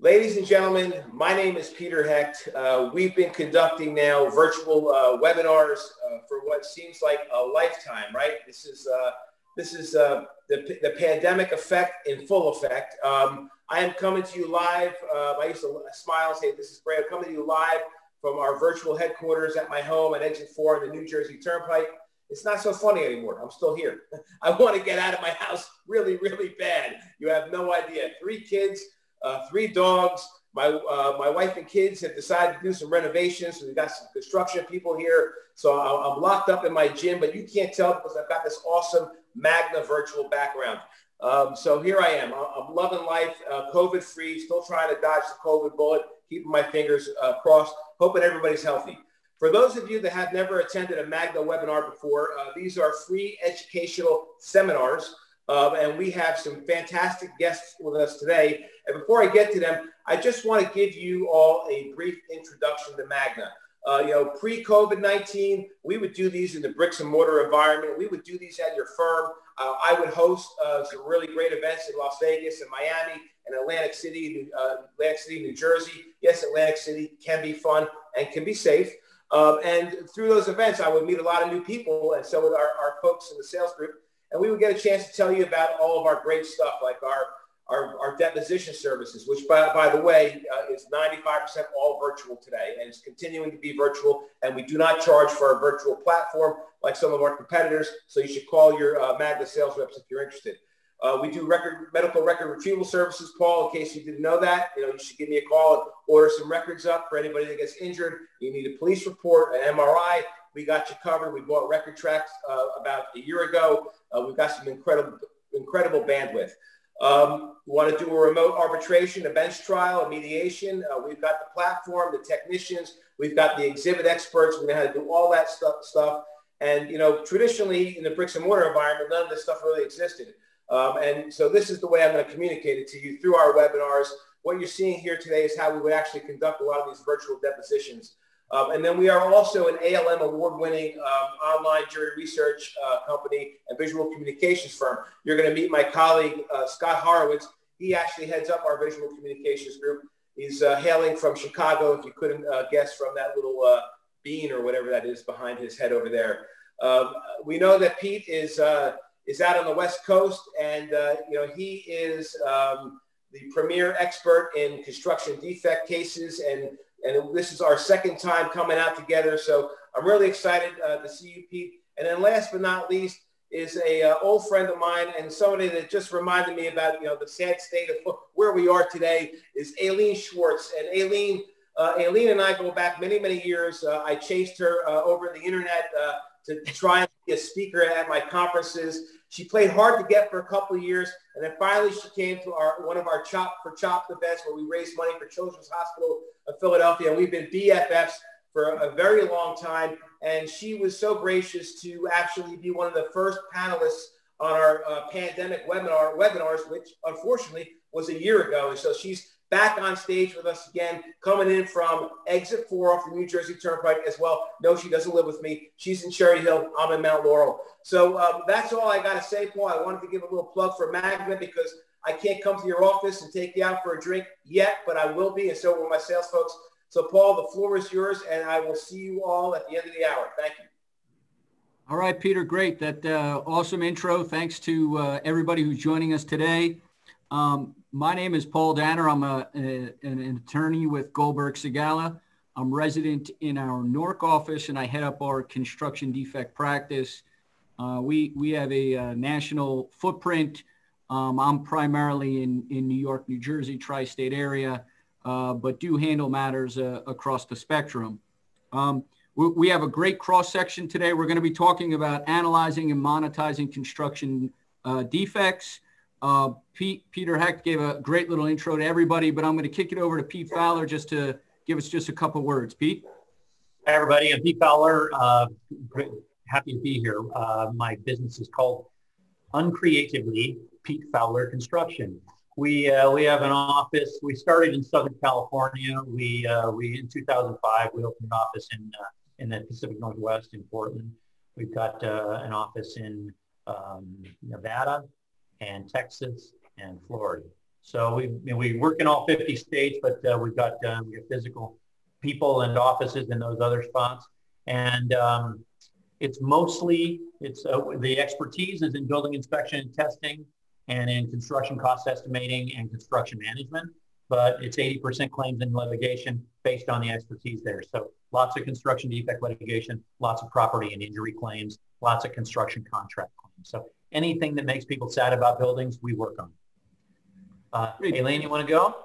Ladies and gentlemen, my name is Peter Hecht. Uh, we've been conducting now virtual uh, webinars uh, for what seems like a lifetime, right? This is uh, this is uh, the, the pandemic effect in full effect. Um, I am coming to you live. Uh, I used to smile and say, this is great. I'm coming to you live from our virtual headquarters at my home at Exit 4 on the New Jersey Turnpike. It's not so funny anymore. I'm still here. I want to get out of my house really, really bad. You have no idea. Three kids, uh, three dogs. My, uh, my wife and kids have decided to do some renovations. So we've got some construction people here. So I'm locked up in my gym, but you can't tell because I've got this awesome Magna virtual background. Um, so here I am. I'm loving life, uh, COVID free, still trying to dodge the COVID bullet, keeping my fingers uh, crossed, hoping everybody's healthy. For those of you that have never attended a Magna webinar before, uh, these are free educational seminars. Uh, and we have some fantastic guests with us today. And before I get to them, I just want to give you all a brief introduction to Magna. Uh, you know, pre-COVID-19, we would do these in the bricks and mortar environment. We would do these at your firm. Uh, I would host uh, some really great events in Las Vegas and Miami and Atlantic City, uh, Atlantic City, New Jersey. Yes, Atlantic City can be fun and can be safe. Um, and through those events, I would meet a lot of new people, and so would our, our folks in the sales group. And we would get a chance to tell you about all of our great stuff, like our our, our deposition services, which by, by the way uh, is 95% all virtual today and it's continuing to be virtual. And we do not charge for our virtual platform like some of our competitors. So you should call your uh, Magna sales reps if you're interested. Uh, we do record medical record retrieval services, Paul, in case you didn't know that. You know, you should give me a call and order some records up for anybody that gets injured. You need a police report, an MRI. We got you covered. We bought RecordTrak uh, about a year ago. Uh, we've got some incredible, incredible bandwidth. Um, we want to do a remote arbitration, a bench trial, a mediation. Uh, we've got the platform, the technicians. We've got the exhibit experts. We know how to do all that stuff. stuff. And, you know, traditionally in the bricks and mortar environment, none of this stuff really existed. Um, and so this is the way I'm going to communicate it to you through our webinars. What you're seeing here today is how we would actually conduct a lot of these virtual depositions. Um, and then we are also an ALM award-winning um, online jury research uh, company and visual communications firm. You're going to meet my colleague, uh, Scott Horwitz. He actually heads up our visual communications group. He's uh, hailing from Chicago, if you couldn't uh, guess from that little uh, bean or whatever that is behind his head over there. Um, we know that Pete is, uh, is out on the West Coast, and you know he is um, the premier expert in construction defect cases and and this is our second time coming out together. So I'm really excited uh, to see you, Pete. And then last but not least is a uh, old friend of mine and somebody that just reminded me about, you know, the sad state of where we are today is Aileen Schwartz. And Aileen, uh, Aileen and I go back many, many years. Uh, I chased her uh, over the internet uh, to try and be a speaker at my conferences. She played hard to get for a couple of years, and then finally she came to our one of our Chop for Chop events where we raised money for Children's Hospital of Philadelphia, and we've been BFFs for a very long time. And she was so gracious to actually be one of the first panelists on our uh, pandemic webinar webinars, which unfortunately was a year ago. And so she's back on stage with us again, coming in from exit four off the New Jersey Turnpike as well. No, she doesn't live with me. She's in Cherry Hill. I'm in Mount Laurel. So um, that's all I got to say, Paul. I wanted to give a little plug for Magna because I can't come to your office and take you out for a drink yet, but I will be, and so will my sales folks. So, Paul, the floor is yours, and I will see you all at the end of the hour. Thank you. All right, Peter, great. That uh, awesome intro. Thanks to uh, everybody who's joining us today. Um, my name is Paul Danner. I'm a, a, an attorney with Goldberg Segalla. I'm resident in our Newark office and I head up our construction defect practice. Uh, we, we have a, a uh, national footprint. Um, I'm primarily in, in New York, New Jersey, tri-state area, uh, but do handle matters uh, across the spectrum. Um, we, we, have a great cross section today. We're going to be talking about analyzing and monetizing construction uh, defects. Uh, Pete, Peter Hecht gave a great little intro to everybody, but I'm going to kick it over to Pete Fowler just to give us just a couple words. Pete? Hi, everybody. I'm Pete Fowler. Uh, happy to be here. Uh, my business is called Uncreatively Pete Fowler Construction. We, uh, we have an office. We started in Southern California. We, uh, we in 2005, we opened an office in, uh, in the Pacific Northwest in Portland. We've got uh, an office in um, Nevada, and Texas and Florida. So we, we work in all 50 states, but uh, we've got, have physical people and offices in those other spots. And um, it's mostly, it's uh, the expertise is in building inspection and testing and in construction cost estimating and construction management. But it's 80% claims and litigation based on the expertise there. So lots of construction defect litigation, lots of property and injury claims, lots of construction contract claims. So anything that makes people sad about buildings, we work on. Uh, Aileen, you want to go?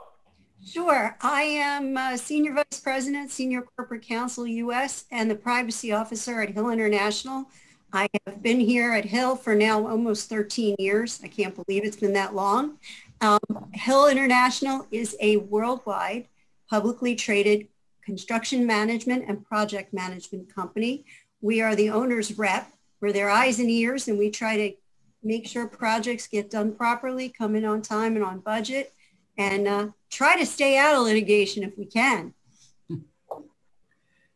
Sure. I am uh, Senior Vice President, Senior Corporate Counsel U.S. and the Privacy Officer at Hill International. I have been here at Hill for now almost 13 years. I can't believe it's been that long. Um, Hill International is a worldwide publicly traded construction management and project management company. We are the owner's rep. We're their eyes and ears, and we try to make sure projects get done properly, come in on time and on budget, and uh, try to stay out of litigation if we can.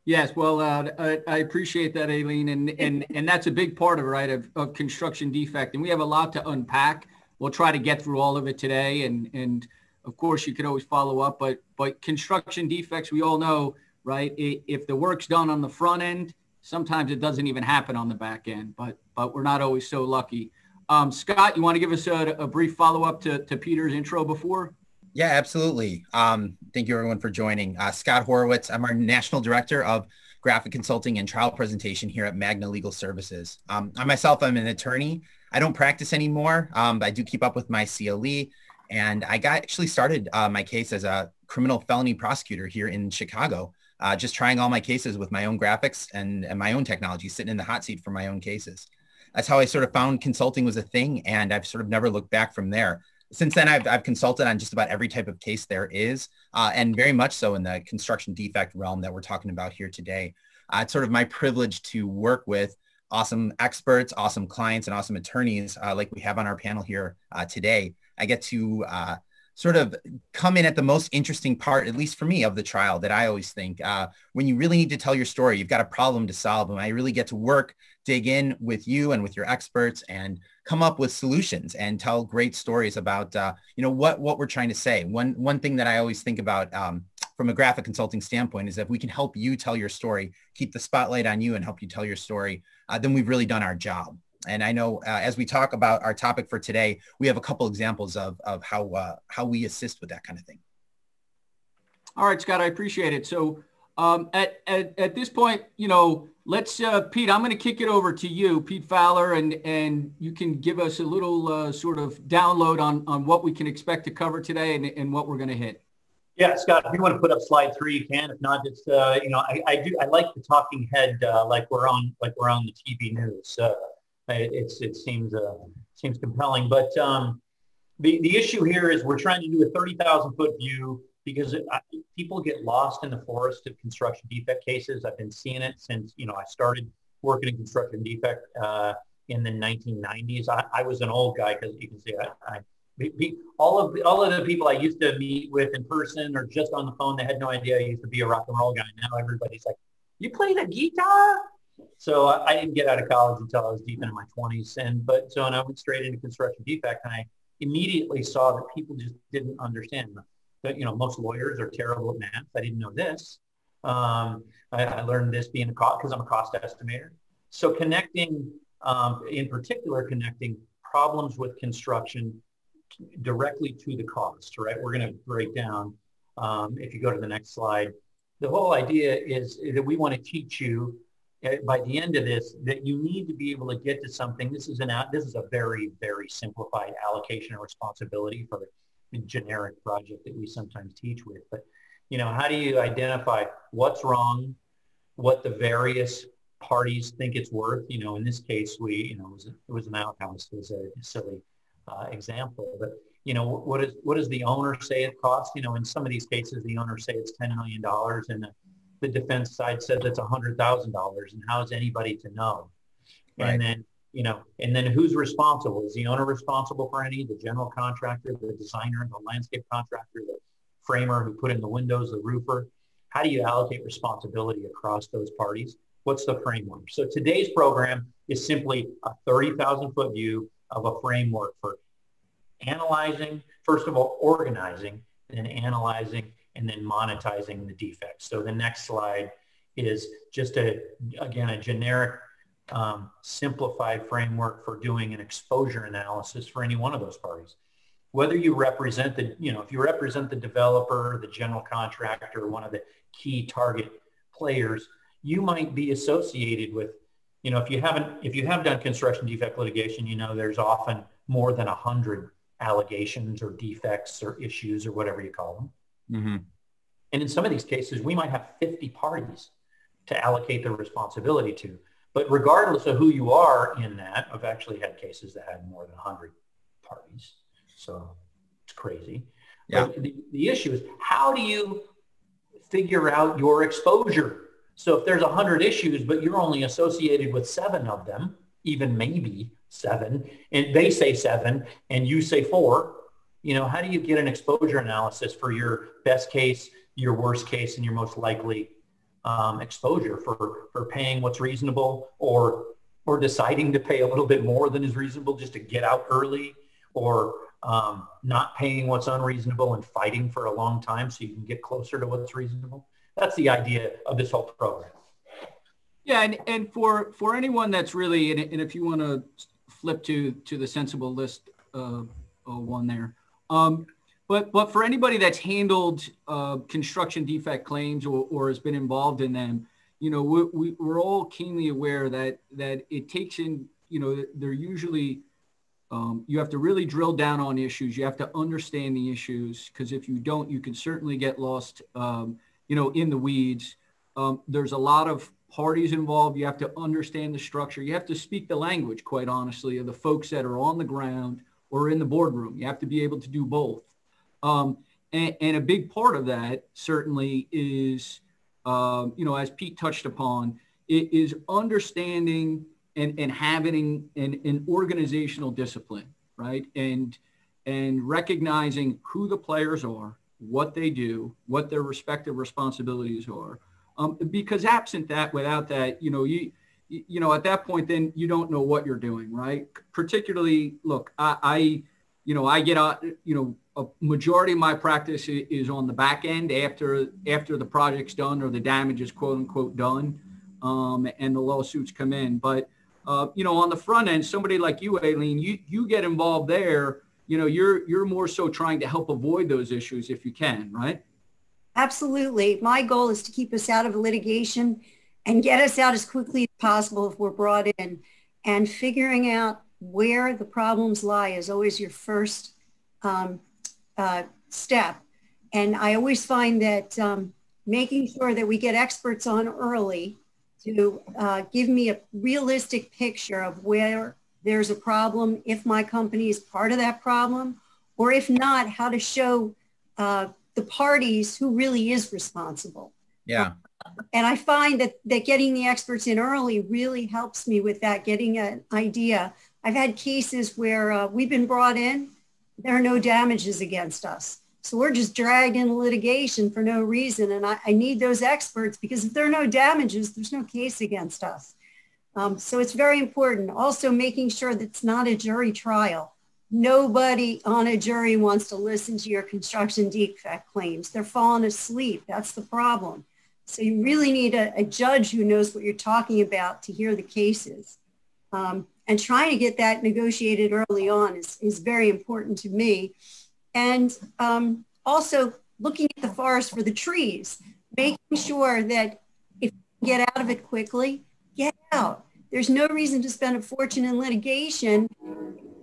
Yes, well, uh, I, I, appreciate that, Aileen, and and and that's a big part of right, of, of construction defect, and we have a lot to unpack. We'll try to get through all of it today, and and of course you could always follow up, but but construction defects, we all know, right? If the work's done on the front end, sometimes it doesn't even happen on the back end, but but we're not always so lucky. Um, Scott, you want to give us a, a brief follow up to, to Peter's intro before? Yeah, absolutely. Um, thank you everyone for joining. Uh, Scott Horwitz, I'm our National Director of Graphic Consulting and Trial Presentation here at Magna Legal Services. Um, I myself, I'm an attorney. I don't practice anymore, um, but I do keep up with my CLE. And I got actually started uh, my case as a criminal felony prosecutor here in Chicago, uh, just trying all my cases with my own graphics and, and my own technology, sitting in the hot seat for my own cases. That's how I sort of found consulting was a thing, and I've sort of never looked back from there since then, I've, I've consulted on just about every type of case there is, uh, and very much so in the construction defect realm that we're talking about here today. Uh, it's sort of my privilege to work with awesome experts, awesome clients, and awesome attorneys uh, like we have on our panel here uh, today. I get to uh, sort of come in at the most interesting part, at least for me, of the trial that I always think. Uh, when you really need to tell your story, you've got a problem to solve. And I really get to work, dig in with you and with your experts and come up with solutions and tell great stories about, uh, you know, what, what we're trying to say. One, one thing that I always think about um, from a graphic consulting standpoint is that if we can help you tell your story, keep the spotlight on you and help you tell your story, uh, then we've really done our job. And I know uh, as we talk about our topic for today, we have a couple examples of, of how, uh, how we assist with that kind of thing. All right, Scott, I appreciate it. So um, at, at, at this point, you know, let's, uh, Pete, I'm going to kick it over to you, Pete Fowler, and, and you can give us a little uh, sort of download on, on what we can expect to cover today and, and what we're going to hit. Yeah, Scott, if you want to put up slide three, you can. If not, just, uh, you know, I, I do, I like the talking head uh, like we're on, like we're on the TV news. Uh, it's, it seems, uh, seems compelling. But um, the, the issue here is we're trying to do a 30,000 foot view because it, I, people get lost in the forest of construction defect cases. I've been seeing it since, you know, I started working in construction defect uh, in the 1990s. I, I, was an old guy because you can see I, I all of the, all of the people I used to meet with in person or just on the phone, they had no idea I used to be a rock and roll guy. Now everybody's like, "You play the guitar?" So I, didn't get out of college until I was deep into my 20s. And but so and I went straight into construction defect, and I immediately saw that people just didn't understand that you know most lawyers are terrible at math. I didn't know this. Um, I, I, learned this being a cost because I'm a cost estimator. So connecting, um, in particular, connecting problems with construction directly to the cost. Right, we're going to break down. Um, if you go to the next slide, the whole idea is that we want to teach you by the end of this that you need to be able to get to something. This is an this is a very very simplified allocation of responsibility for generic project that we sometimes teach with. But you know, how do you identify what's wrong, what the various parties think it's worth? You know, in this case, we you know it was, it was an outhouse was a silly uh, example, but you know what is what does the owner say it costs? You know, in some of these cases, the owner say it's ten million dollars and the the defense side says it's $100,000 and how is anybody to know? Right. And then, you know, and then who's responsible? Is the owner responsible for any? The general contractor, the designer, the landscape contractor, the framer who put in the windows, the roofer? How do you allocate responsibility across those parties? What's the framework? So today's program is simply a 30,000 foot view of a framework for analyzing, first of all, organizing, then analyzing, and then monetizing the defects. So the next slide is just a, again, a generic um, simplified framework for doing an exposure analysis for any one of those parties. Whether you represent the, you know, if you represent the developer, the general contractor, one of the key target players, you might be associated with, you know, if you haven't, if you have done construction defect litigation, you know, there's often more than a hundred allegations or defects or issues or whatever you call them. Mm-hmm. And in some of these cases, we might have 50 parties to allocate the responsibility to. But regardless of who you are in that, I've actually had cases that had more than 100 parties. So it's crazy. Yeah. The, the issue is how do you figure out your exposure? So if there's 100 issues, but you're only associated with seven of them, even maybe seven, and they say seven, and you say four, you know, how do you get an exposure analysis for your best case, your worst case, and your most likely um, exposure for, for paying what's reasonable or, or deciding to pay a little bit more than is reasonable just to get out early or um, not paying what's unreasonable and fighting for a long time so you can get closer to what's reasonable. That's the idea of this whole program. Yeah, and, and for, for anyone that's really, and, if you want to flip to, to the sensible list uh, uh, one there, um, but but for anybody that's handled uh, construction defect claims or, or has been involved in them, you know, we, we, we're all keenly aware that that it takes in, you know, they're usually um, you have to really drill down on issues. You have to understand the issues because if you don't, you can certainly get lost, um, you know, in the weeds. Um, there's a lot of parties involved. You have to understand the structure. You have to speak the language, quite honestly, of the folks that are on the ground or in the boardroom. You have to be able to do both. Um, and, and, a big part of that certainly is, um, you know, as Pete touched upon, it is understanding and, and having an, an organizational discipline, right? And, and recognizing who the players are, what they do, what their respective responsibilities are. Um, because absent that, without that, you know, you, you know, at that point, then you don't know what you're doing, right? Particularly, look, I, I you know, I get out, you know, a majority of my practice is on the back end after after the project's done or the damage is quote unquote done, um, and the lawsuits come in. But uh, you know, on the front end, somebody like you, Aileen, you you get involved there. You know, you're you're more so trying to help avoid those issues if you can, right? Absolutely. My goal is to keep us out of litigation and get us out as quickly as possible if we're brought in. And figuring out where the problems lie is always your first um, uh, step. And I always find that um, making sure that we get experts on early to uh, give me a realistic picture of where there's a problem, if my company is part of that problem, or if not, how to show uh, the parties who really is responsible. Yeah. And I find that, that getting the experts in early really helps me with that, getting an idea. I've had cases where uh, we've been brought in there are no damages against us. So we're just dragged into litigation for no reason. And I, I need those experts because if there are no damages, there's no case against us. Um, so it's very important. Also making sure that it's not a jury trial. Nobody on a jury wants to listen to your construction defect claims. They're falling asleep. That's the problem. So you really need a, a judge who knows what you're talking about to hear the cases. Um, and trying to get that negotiated early on is, is very important to me. And um, also looking at the forest for the trees, making sure that if you get out of it quickly, get out. There's no reason to spend a fortune in litigation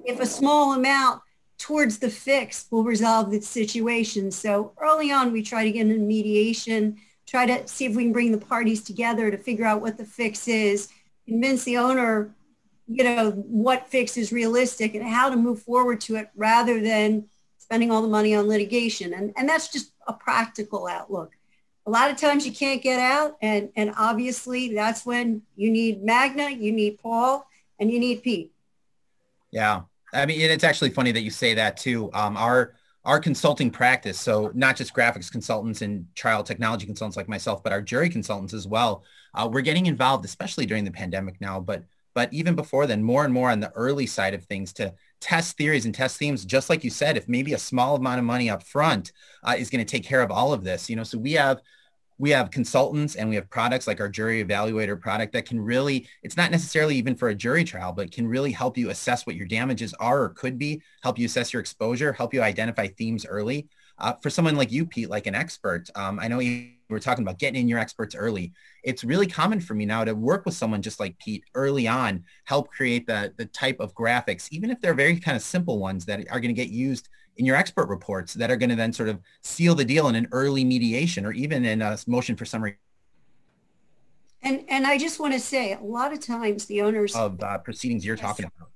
if a small amount towards the fix will resolve the situation. So early on, we try to get into mediation, try to see if we can bring the parties together to figure out what the fix is, convince the owner you know, what fix is realistic and how to move forward to it rather than spending all the money on litigation. And, and that's just a practical outlook. A lot of times you can't get out and, and obviously that's when you need Magna, you need Paul, and you need Pete. Yeah. I mean, it's actually funny that you say that too. Um, our, our consulting practice, so not just graphics consultants and trial technology consultants like myself, but our jury consultants as well. Uh, we're getting involved, especially during the pandemic now, but but even before then, more and more on the early side of things to test theories and test themes, just like you said, if maybe a small amount of money up front uh, is going to take care of all of this, you know, so we have we have consultants and we have products like our jury evaluator product that can really, it's not necessarily even for a jury trial, but can really help you assess what your damages are or could be, help you assess your exposure, help you identify themes early. Uh, for someone like you, Pete, like an expert, um, I know you were talking about getting in your experts early. It's really common for me now to work with someone just like Pete early on, help create the, the type of graphics, even if they're very kind of simple ones that are going to get used in your expert reports that are going to then sort of seal the deal in an early mediation or even in a motion for summary. And and I just want to say, a lot of times the owners of uh, proceedings you're yes. talking about.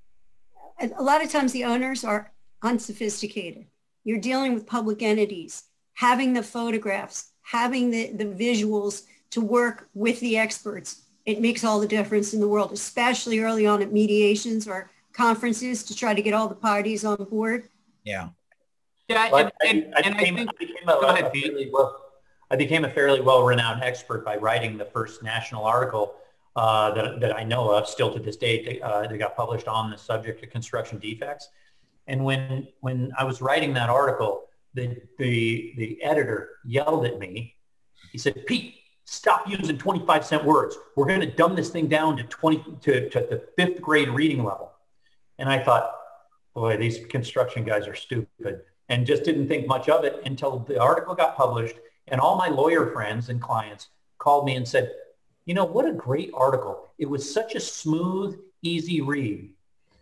A lot of times the owners are unsophisticated. You're dealing with public entities. Having the photographs, having the, the visuals to work with the experts, it makes all the difference in the world, especially early on at mediations or conferences to try to get all the parties on board. Yeah. Yeah, and, and, I, I, became, I, think, I, became, a, ahead, a fairly well, I became a fairly well-renowned expert by writing the first national article uh, that, that I know of still to this date uh, that got published on the subject of construction defects. And when, when I was writing that article, the, the, the editor yelled at me. He said, Pete, stop using 25 cent words. We're going to dumb this thing down to 20 to, to the fifth grade reading level. And I thought, boy, these construction guys are stupid and just didn't think much of it until the article got published and all my lawyer friends and clients called me and said, you know, what a great article. It was such a smooth, easy read.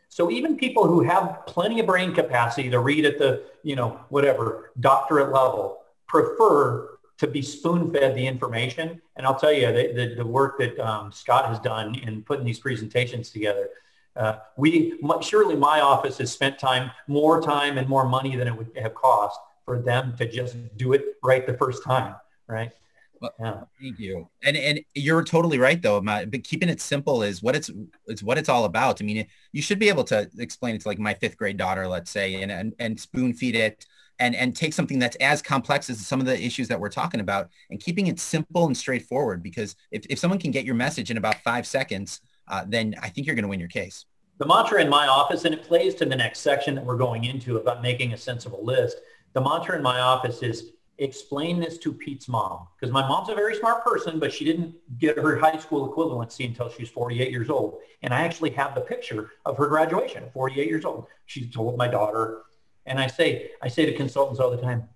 So even people who have plenty of brain capacity to read at the, you know, whatever, doctorate level prefer to be spoon-fed the information. And I'll tell you, the, the, the work that um, Scott has done in putting these presentations together, uh, we surely my office has spent time, more time and more money than it would have cost for them to just do it right the first time, right? Well, yeah. Thank you. And and you're totally right though. But keeping it simple is what it's it's what it's all about. I mean, you should be able to explain it to like my fifth grade daughter, let's say, and and, and spoon feed it and and take something that's as complex as some of the issues that we're talking about and keeping it simple and straightforward. Because if, if someone can get your message in about five seconds, uh, then I think you're going to win your case. The mantra in my office, and it plays to the next section that we're going into about making a sensible list. The mantra in my office is explain this to Pete's mom. Because my mom's a very smart person, but she didn't get her high school equivalency until she's 48 years old. And I actually have the picture of her graduation, 48 years old. She told my daughter. And I say, I say to consultants all the time,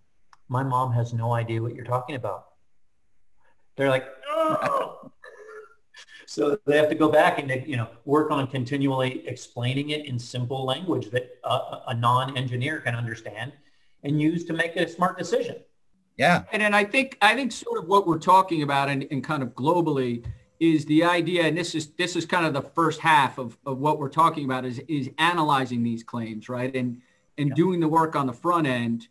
my mom has no idea what you're talking about. They're like, oh. So they have to go back and you know work on continually explaining it in simple language that a, a non-engineer can understand and use to make a smart decision. Yeah. And then I think I think sort of what we're talking about and, and kind of globally is the idea, and this is this is kind of the first half of, of what we're talking about is is analyzing these claims, right? And and yeah. doing the work on the front end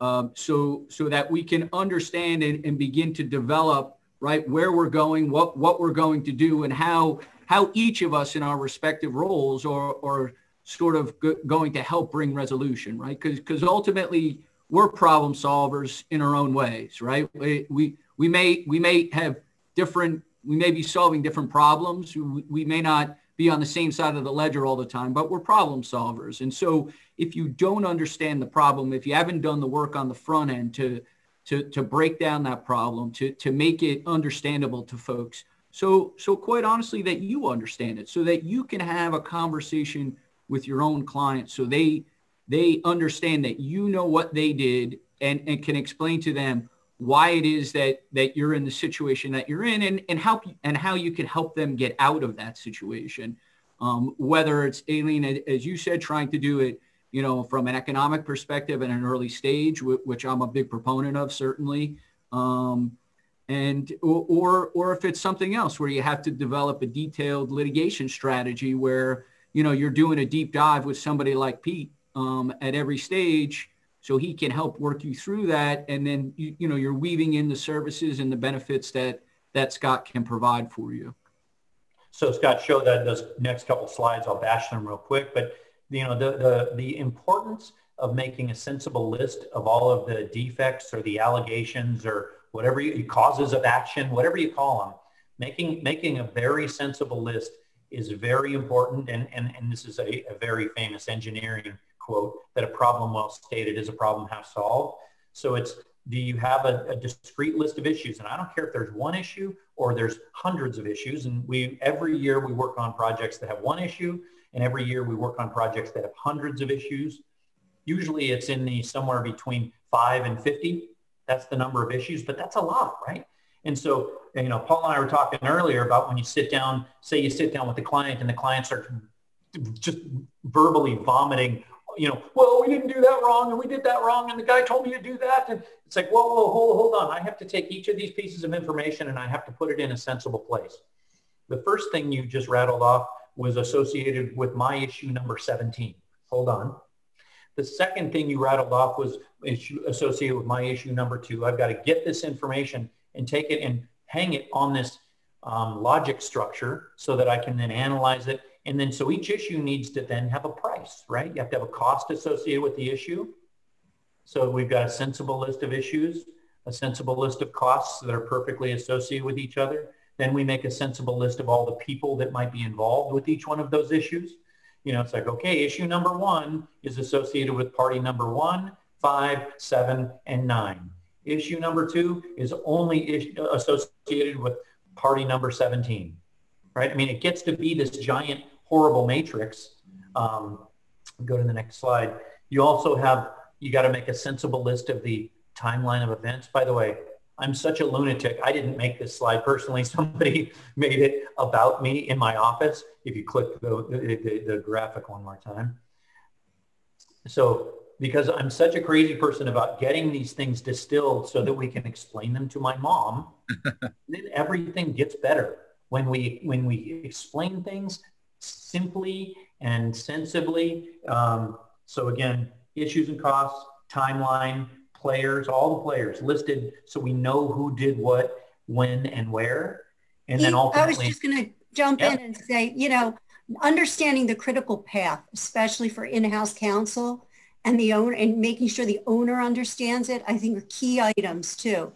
um, so so that we can understand and, and begin to develop right? Where we're going, what what we're going to do, and how how each of us in our respective roles are are sort of go, going to help bring resolution, right? Because because ultimately we're problem solvers in our own ways, right? We, we we may we may have different we may be solving different problems. We, we may not be on the same side of the ledger all the time, but we're problem solvers. And so if you don't understand the problem, if you haven't done the work on the front end to to, to break down that problem, to, to make it understandable to folks. So, so quite honestly, that you understand it so that you can have a conversation with your own clients so they, they understand that you know what they did and, and can explain to them why it is that, that you're in the situation that you're in and, and how, and how you can help them get out of that situation. Um, whether it's Aileen, as you said, trying to do it you know, from an economic perspective at an early stage, which I'm a big proponent of, certainly. Um, and or, or if it's something else where you have to develop a detailed litigation strategy where you know you're doing a deep dive with somebody like Pete um, at every stage so he can help work you through that and then you, you know you're weaving in the services and the benefits that that Scott can provide for you. So Scott, show that those next couple slides. I'll bash them real quick, but you know, the, the, the importance of making a sensible list of all of the defects or the allegations or whatever you, causes of action, whatever you call them, making, making a very sensible list is very important. And, and, and this is a, a very famous engineering quote that a problem well stated is a problem half solved. So it's do you have a, a, discrete list of issues? And I don't care if there's one issue or there's hundreds of issues. And we every year we work on projects that have one issue, and every year we work on projects that have hundreds of issues. Usually it's in the somewhere between five and 50. That's the number of issues, but that's a lot, right? And so, you know, Paul and I were talking earlier about when you sit down, say you sit down with the client and the client starts just verbally vomiting you know, well, we didn't do that wrong and we did that wrong and the guy told me to do that. And it's like, whoa, whoa, hold, hold on. I have to take each of these pieces of information and I have to put it in a sensible place. The first thing you just rattled off was associated with my issue number 17. Hold on. The second thing you rattled off was issue associated with my issue number two. I've got to get this information and take it and hang it on this um, logic structure so that I can then analyze it and then so each issue needs to then have a price, right? You have to have a cost associated with the issue. So we've got a sensible list of issues, a sensible list of costs that are perfectly associated with each other. Then we make a sensible list of all the people that might be involved with each one of those issues. You know, it's like, okay, issue number one is associated with party number one, five, seven, and nine. Issue number two is only associated with party number 17, right? I mean, it gets to be this giant horrible matrix. Um, go to the next slide. You also have, you got to make a sensible list of the timeline of events. By the way, I'm such a lunatic. I didn't make this slide personally. Somebody made it about me in my office. If you click the, the, the graphic one more time. So because I'm such a crazy person about getting these things distilled so that we can explain them to my mom, then everything gets better. When we, when we explain things, simply and sensibly. Um, so again, issues and costs, timeline, players, all the players listed so we know who did what, when, and where. And then ultimately, I was just going to jump in and say, you know, understanding the critical path, especially for in-house counsel and the owner and making sure the owner understands it, I think are key items too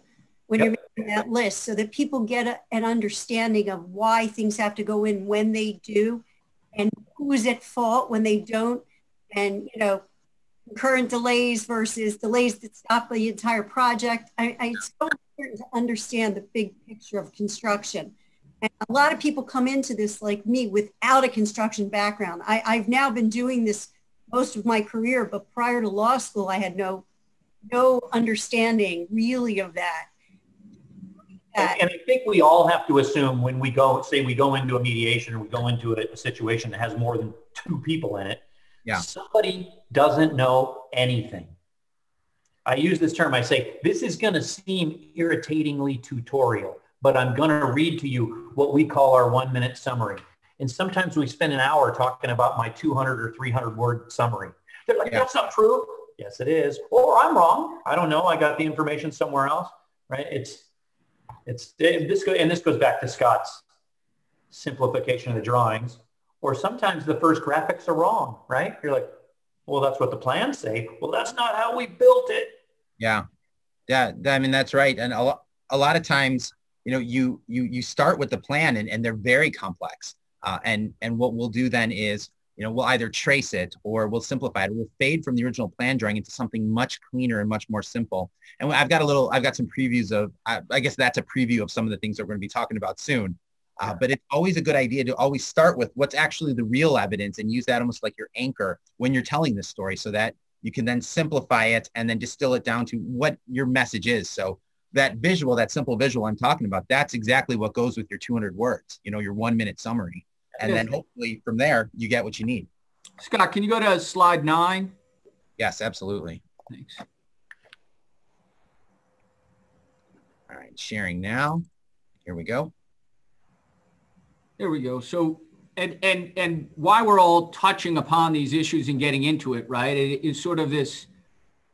when yep. you're making that list so that people get a, an understanding of why things have to go in when they do and who's at fault when they don't and you know current delays versus delays that stop the entire project. I, I, it's so important to understand the big picture of construction. And a lot of people come into this like me without a construction background. I, i've now been doing this most of my career but prior to law school i had no no understanding really of that. And, and, I think we all have to assume when we go, say we go into a mediation or we go into a, a situation that has more than two people in it, yeah. somebody doesn't know anything. I use this term, I say, this is going to seem irritatingly tutorial, but I'm going to read to you what we call our one minute summary. And sometimes we spend an hour talking about my 200 or 300 word summary. They're like, yeah. that's not true. Yes, it is. Or I'm wrong. I don't know. I got the information somewhere else, right? It's it's this go, and this goes back to Scott's simplification of the drawings. Or sometimes the first graphics are wrong, right? You're like, well, that's what the plans say. Well, that's not how we built it. Yeah, yeah. I mean, that's right. And a lot, a lot of times, you know, you you you start with the plan, and, and they're very complex. Uh, and and what we'll do then is you know, we'll either trace it or we'll simplify it. We'll fade from the original plan drawing into something much cleaner and much more simple. And I've got a little, I've got some previews of, I, I guess that's a preview of some of the things that we're going to be talking about soon. Uh, but it's always a good idea to always start with what's actually the real evidence and use that almost like your anchor when you're telling this story so that you can then simplify it and then distill it down to what your message is. So that visual, that simple visual I'm talking about, that's exactly what goes with your 200 words, you know, your one minute summary and then hopefully from there you get what you need. Scott, can you go to slide nine? Yes, absolutely. Thanks. All right, sharing now. Here we go. There we go. So, and and and why we're all touching upon these issues and getting into it, right? It is sort of this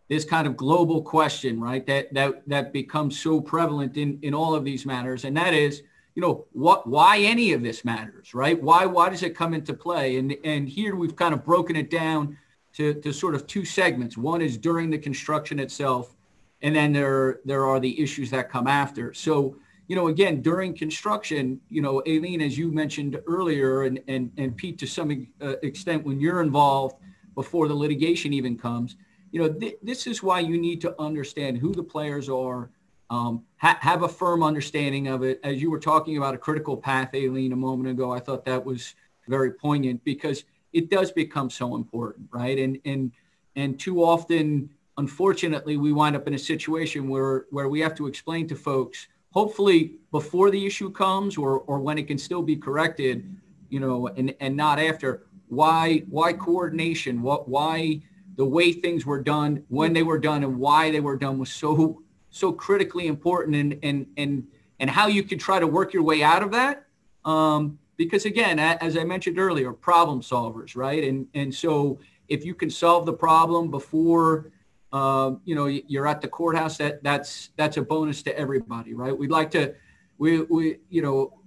this kind of global question, right? That that that becomes so prevalent in in all of these matters, and that is you know, what, why any of this matters, right? Why, why does it come into play? And, and here we've kind of broken it down to, to sort of two segments. One is during the construction itself, and then there, there are the issues that come after. So, you know, again, during construction, you know, Aileen, as you mentioned earlier, and, and, and Pete, to some uh, extent, when you're involved before the litigation even comes, you know, th- this is why you need to understand who the players are, um, ha- have a firm understanding of it. As you were talking about a critical path, Aileen, a moment ago, I thought that was very poignant because it does become so important, right? And and and too often, unfortunately, we wind up in a situation where where we have to explain to folks hopefully before the issue comes or, or when it can still be corrected, you know, and, and not after, why, why coordination, what, why the way things were done, when they were done and why they were done was so, so critically important and, and, and, and how you could try to work your way out of that. Um, because again, as I mentioned earlier, problem solvers, right? And, and so if you can solve the problem before uh, you know, you're at the courthouse. That that's that's a bonus to everybody, right? We'd like to, we we you know,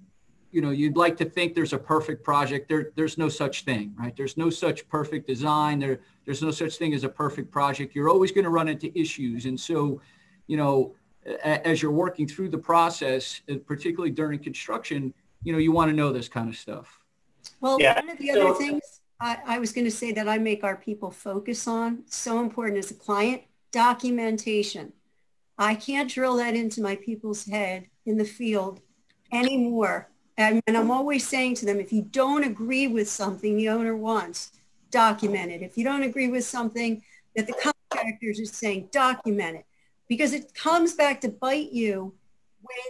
you know, you'd like to think there's a perfect project. There there's no such thing, right? There's no such perfect design. There there's no such thing as a perfect project. You're always going to run into issues, and so, you know, as you're working through the process, uh, particularly during construction, you know, you want to know this kind of stuff. Well, yeah. one of the other things I, I was going to say that I make our people focus on, so important as a client, documentation. I can't drill that into my people's head in the field anymore. And, and, I'm always saying to them, if you don't agree with something the owner wants, document it. If you don't agree with something that the contractors are saying, document it. Because it comes back to bite you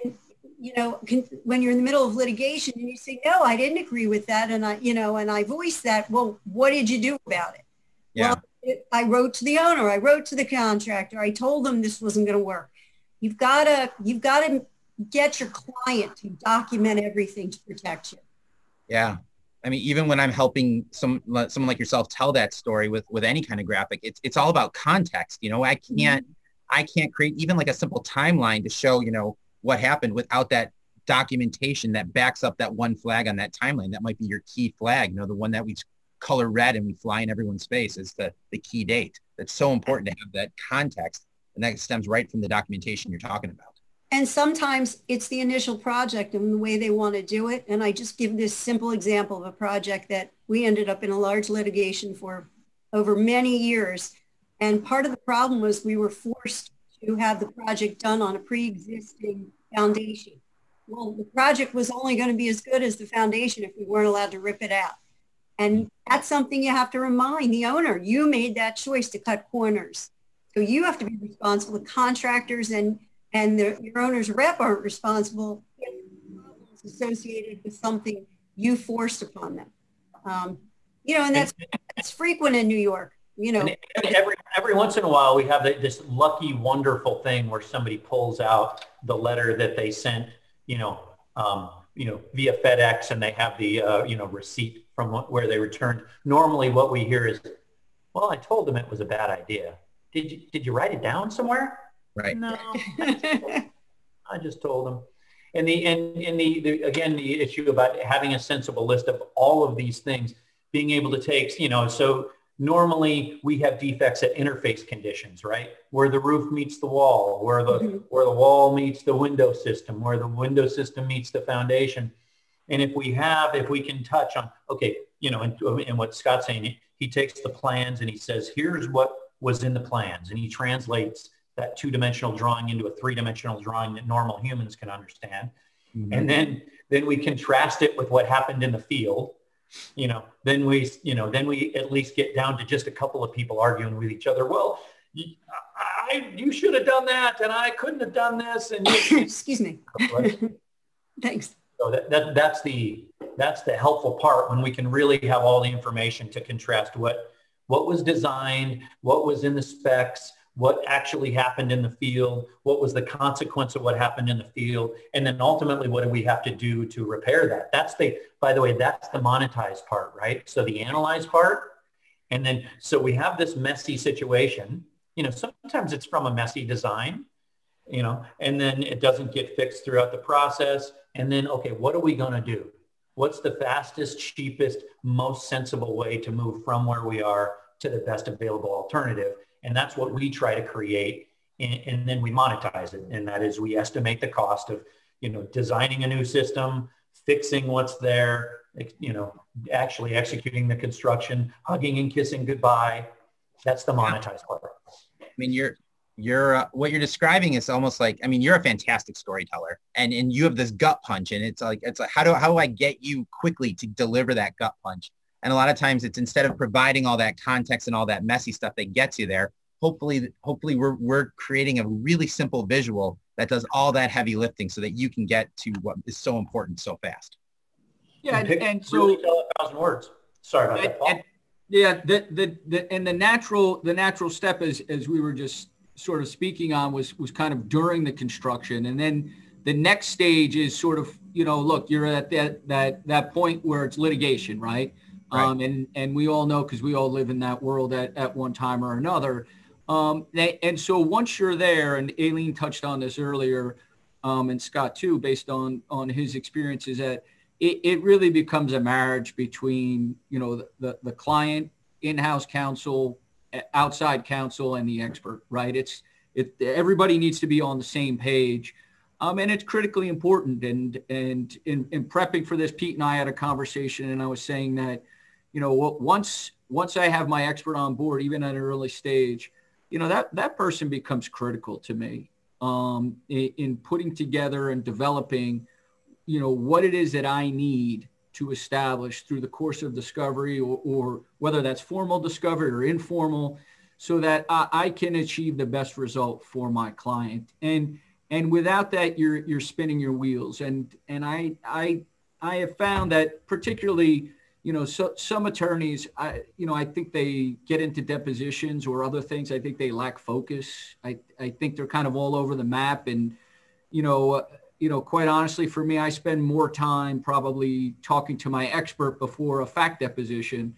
when you know, can, when you're in the middle of litigation and you say, no, I didn't agree with that. And I, you know, and I voiced that. Well, what did you do about it? Yeah. Well, it, I wrote to the owner. I wrote to the contractor. I told them this wasn't going to work. You've got to, you've got to get your client to document everything to protect you. Yeah. I mean, even when I'm helping some someone like yourself tell that story with with any kind of graphic, it's it's all about context. You know, I can't mm-hmm. I can't create even like a simple timeline to show you know what happened without that documentation that backs up that one flag on that timeline. That might be your key flag, you know, the one that we color red and we fly in everyone's face is the, the key date. That's so important to have that context. And that stems right from the documentation you're talking about. And sometimes it's the initial project and the way they want to do it. And I just give this simple example of a project that we ended up in a large litigation for over many years. And part of the problem was we were forced to have the project done on a pre-existing foundation. Well, the project was only going to be as good as the foundation if we weren't allowed to rip it out. And that's something you have to remind the owner. You made that choice to cut corners. So you have to be responsible. The contractors and, and the, your owner's rep aren't responsible associated with something you forced upon them. Um, you know, and that's, that's frequent in New York you know. every every once in a while, we have this lucky, wonderful thing where somebody pulls out the letter that they sent, you know, um, you know, via FedEx, and they have the uh, you know receipt from where they returned. Normally, what we hear is, "Well, I told them it was a bad idea. Did you did you write it down somewhere?" Right. No, I just told them. And the and, and the, the again the issue about having a sensible list of all of these things, being able to take you know so normally we have defects at interface conditions, right? Where the roof meets the wall, where the mm-hmm. where the wall meets the window system, where the window system meets the foundation. And if we have, if we can touch on, okay, you know, and, and what Scott's saying, he takes the plans and he says, here's what was in the plans. And he translates that two-dimensional drawing into a three-dimensional drawing that normal humans can understand. Mm-hmm. And then, then we contrast it with what happened in the field you know, then we, you know, then we at least get down to just a couple of people arguing with each other. Well, you, I, you should have done that, and I couldn't have done this. And you, excuse me. Thanks. So that, that that's the that's the helpful part when we can really have all the information to contrast what what was designed, what was in the specs, what actually happened in the field, what was the consequence of what happened in the field, and then ultimately what do we have to do to repair that? That's the, by the way, that's the monetized part, right? So the analyzed part, and then, so we have this messy situation, you know, sometimes it's from a messy design, you know, and then it doesn't get fixed throughout the process. And then, okay, what are we going to do? What's the fastest, cheapest, most sensible way to move from where we are to the best available alternative? And that's what we try to create. And, and, then we monetize it. And that is we estimate the cost of you know, designing a new system, fixing what's there, you know, actually executing the construction, hugging and kissing goodbye. That's the monetized part. I mean, you're you're uh, what you're describing is almost like I mean, you're a fantastic storyteller, and and you have this gut punch, and it's like it's like how do how do I get you quickly to deliver that gut punch? And a lot of times, it's instead of providing all that context and all that messy stuff that gets you there, hopefully hopefully we're we're creating a really simple visual that does all that heavy lifting so that you can get to what is so important so fast. Yeah, and, and so really tell a thousand words. Sorry about and, that, Paul. And, yeah, the, the the and the natural the natural step is, as we were just sort of speaking on was was kind of during the construction, and then the next stage is sort of you know look you're at that that that point where it's litigation, right? Right. Um, and and we all know because we all live in that world at at one time or another. Um, they, and so once you're there, and Aileen touched on this earlier, um, and Scott too, based on on his experiences, that it, it really becomes a marriage between you know the, the, the client, in-house counsel, outside counsel, and the expert. Right? It's it. Everybody needs to be on the same page. Um, and it's critically important. And and in, in prepping for this, Pete and I had a conversation, and I was saying that, you know, once once I have my expert on board, even at an early stage, you know that that person becomes critical to me um, in, in putting together and developing you know what it is that i need to establish through the course of discovery or, or whether that's formal discovery or informal so that I, I, can achieve the best result for my client. And and without that you're you're spinning your wheels. And and i i i have found that particularly you know, so, some attorneys, I, you know, I think they get into depositions or other things. I think they lack focus. I, I think they're kind of all over the map. And, you know, uh, you know, quite honestly, for me, I spend more time probably talking to my expert before a fact deposition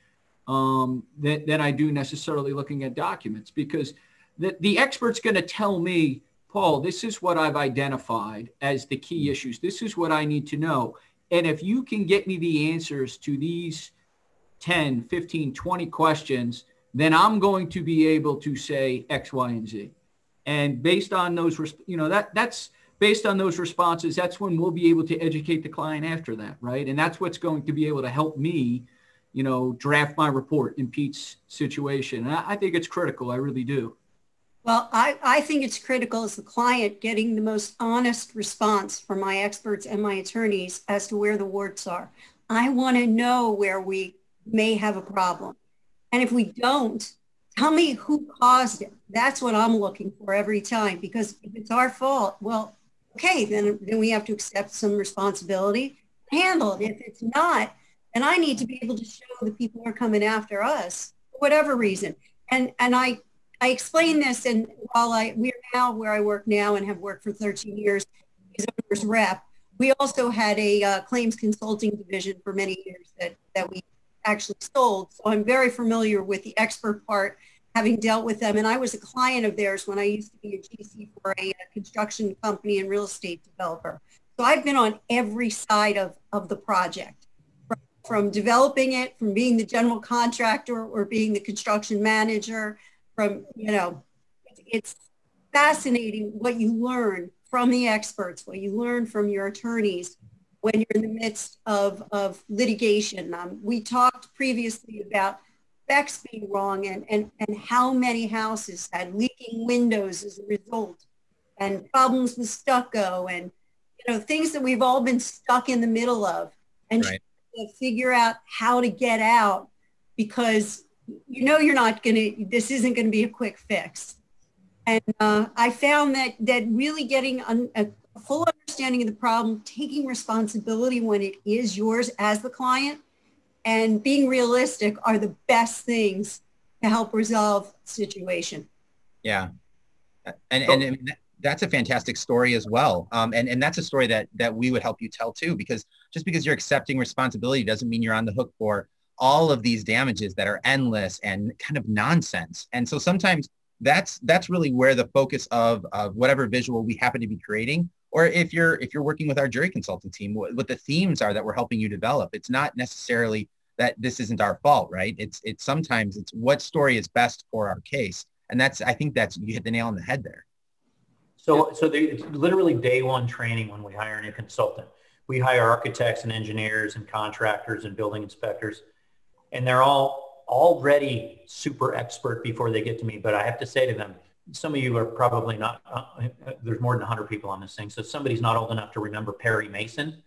um, than, than I do necessarily looking at documents because the, the expert's going to tell me, Paul, this is what I've identified as the key issues. This is what I need to know. And if you can get me the answers to these 10, 15, 20 questions, then I'm going to be able to say X, Y, and Z. And based on those, you know, that that's based on those responses, that's when we'll be able to educate the client after that, right? And that's what's going to be able to help me, you know, draft my report in Pete's situation. And I, I think it's critical. I really do. Well, I, I think it's critical as the client getting the most honest response from my experts and my attorneys as to where the warts are. I want to know where we may have a problem. And if we don't, tell me who caused it. That's what I'm looking for every time because if it's our fault, well, okay, then, then we have to accept some responsibility, handle it. If it's not, then I need to be able to show the people who are coming after us for whatever reason. And, and I I explain this, and while I we're now where I work now and have worked for 13 years as owner's rep, we also had a uh, claims consulting division for many years that that we actually sold. So I'm very familiar with the expert part, having dealt with them. And I was a client of theirs when I used to be a GC for a, a construction company and real estate developer. So I've been on every side of, of the project, from, from developing it, from being the general contractor or being the construction manager, from, you know, it's fascinating what you learn from the experts, what you learn from your attorneys when you're in the midst of, of litigation. Um, we talked previously about specs being wrong and, and, and how many houses had leaking windows as a result and problems with stucco and you know things that we've all been stuck in the middle of and right. to figure out how to get out because you know you're not going to, this isn't going to be a quick fix. And uh, I found that, that really getting a, a full understanding of the problem, taking responsibility when it is yours as the client, and being realistic are the best things to help resolve situation. Yeah. And, and, and that's a fantastic story as well. Um, and, and that's a story that, that we would help you tell too, because just because you're accepting responsibility doesn't mean you're on the hook for all of these damages that are endless and kind of nonsense. And so sometimes that's that's really where the focus of, of whatever visual we happen to be creating or if you're if you're working with our jury consultant team what, what the themes are that we're helping you develop. It's not necessarily that this isn't our fault right? It's it's sometimes it's what story is best for our case. And that's i think that's you hit the nail on the head there. So, so they, it's literally day one training when we hire a new consultant. We hire architects and engineers and contractors and building inspectors, and they're all already super expert before they get to me. But I have to say to them, some of you are probably not, uh, there's more than 100 people on this thing. So somebody's not old enough to remember Perry Mason.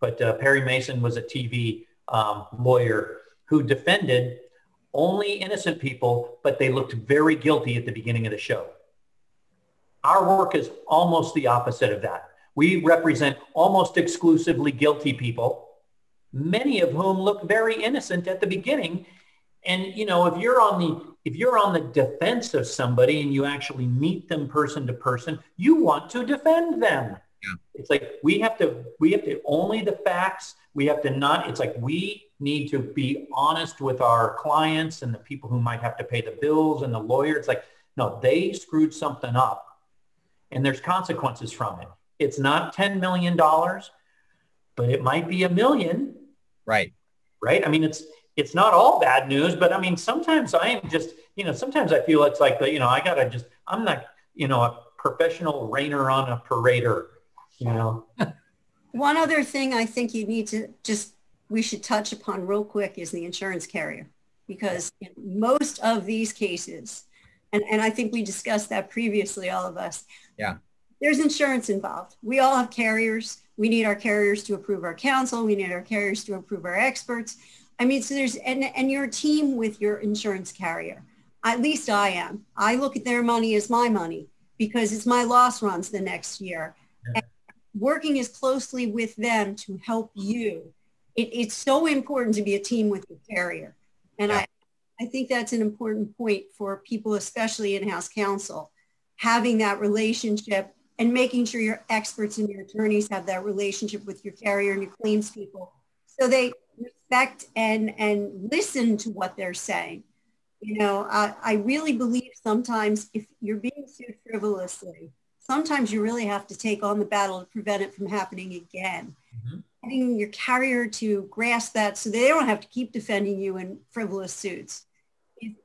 But uh, Perry Mason was a TV um, lawyer who defended only innocent people, but they looked very guilty at the beginning of the show. Our work is almost the opposite of that. We represent almost exclusively guilty people, many of whom look very innocent at the beginning. And you know, if you're on the if you're on the defense of somebody and you actually meet them person to person, you want to defend them. Yeah. It's like we have to we have to only the facts. We have to not it's like we need to be honest with our clients and the people who might have to pay the bills and the lawyer. It's like, no, they screwed something up and there's consequences from it. It's not $10 million, but it might be a million. Right. Right. I mean, it's, it's not all bad news, but I mean, sometimes I am just, you know, sometimes I feel it's like, you know, I got to just, I'm not, you know, a professional rainer on a parader, you know. One other thing I think you need to just, we should touch upon real quick is the insurance carrier, because in most of these cases, and, and I think we discussed that previously, all of us, yeah. There's insurance involved. We all have carriers. We need our carriers to approve our counsel. We need our carriers to approve our experts. I mean, so there's, and, and you're team with your insurance carrier. At least I am. I look at their money as my money because it's my loss runs the next year. Yeah. working as closely with them to help you. It, it's so important to be a team with your carrier. And yeah. I, I think that's an important point for people, especially in-house counsel having that relationship and making sure your experts and your attorneys have that relationship with your carrier and your claims people. So they respect and and listen to what they're saying. You know I, I really believe sometimes if you're being sued frivolously sometimes you really have to take on the battle to prevent it from happening again. Mm-hmm. getting your carrier to grasp that so they don't have to keep defending you in frivolous suits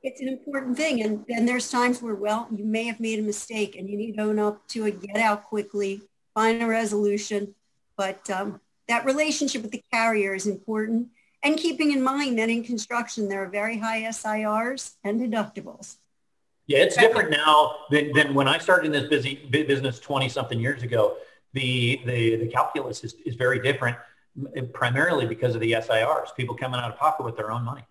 it's an important thing. And then there's times where, well, you may have made a mistake and you need to own up to it, get out quickly, find a resolution. But um, that relationship with the carrier is important. And keeping in mind that in construction, there are very high SIRs and deductibles. Yeah, it's different now than, than when I started in this busy business 20 something years ago. The, the, the calculus is, is very different, primarily because of the SIRs, people coming out of pocket with their own money.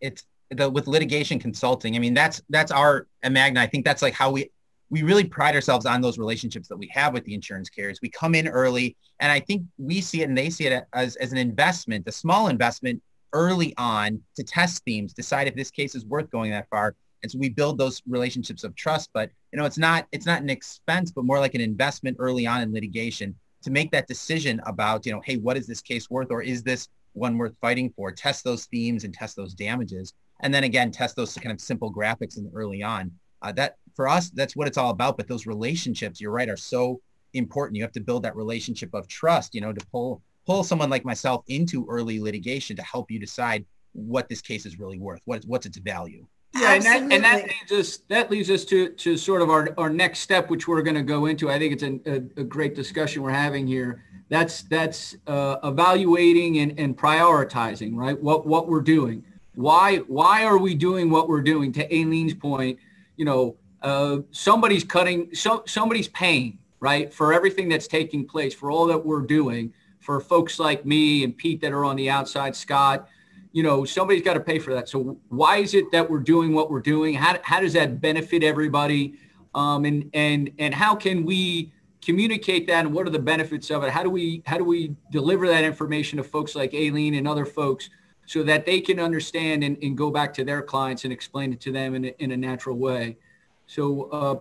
It's the with litigation consulting. I mean, that's that's our at Magna. I think that's like how we we really pride ourselves on those relationships that we have with the insurance carriers. We come in early, and I think we see it and they see it as, as an investment, a small investment early on to test themes, decide if this case is worth going that far. And so we build those relationships of trust. But you know, it's not it's not an expense, but more like an investment early on in litigation to make that decision about you know, hey, what is this case worth, or is this one worth fighting for? Test those themes and test those damages and then again test those kind of simple graphics in early on uh, that for us that's what it's all about but those relationships you're right are so important you have to build that relationship of trust you know to pull pull someone like myself into early litigation to help you decide what this case is really worth what, what's its value yeah, and that, and that leads us that leads us to to sort of our, our next step, which we're going to go into. I think it's a, a, a, great discussion we're having here. That's that's uh, evaluating and, and prioritizing, right? What what we're doing. Why why are we doing what we're doing? To Aileen's point, you know, uh, somebody's cutting, so somebody's paying, right, for everything that's taking place, for all that we're doing, for folks like me and Pete that are on the outside, Scott, you know, somebody's got to pay for that. So why is it that we're doing what we're doing? How, how does that benefit everybody? Um, and, and, and how can we communicate that and what are the benefits of it? How do we, how do we deliver that information to folks like Aileen and other folks so that they can understand and, and go back to their clients and explain it to them in a, in a natural way. So, uh,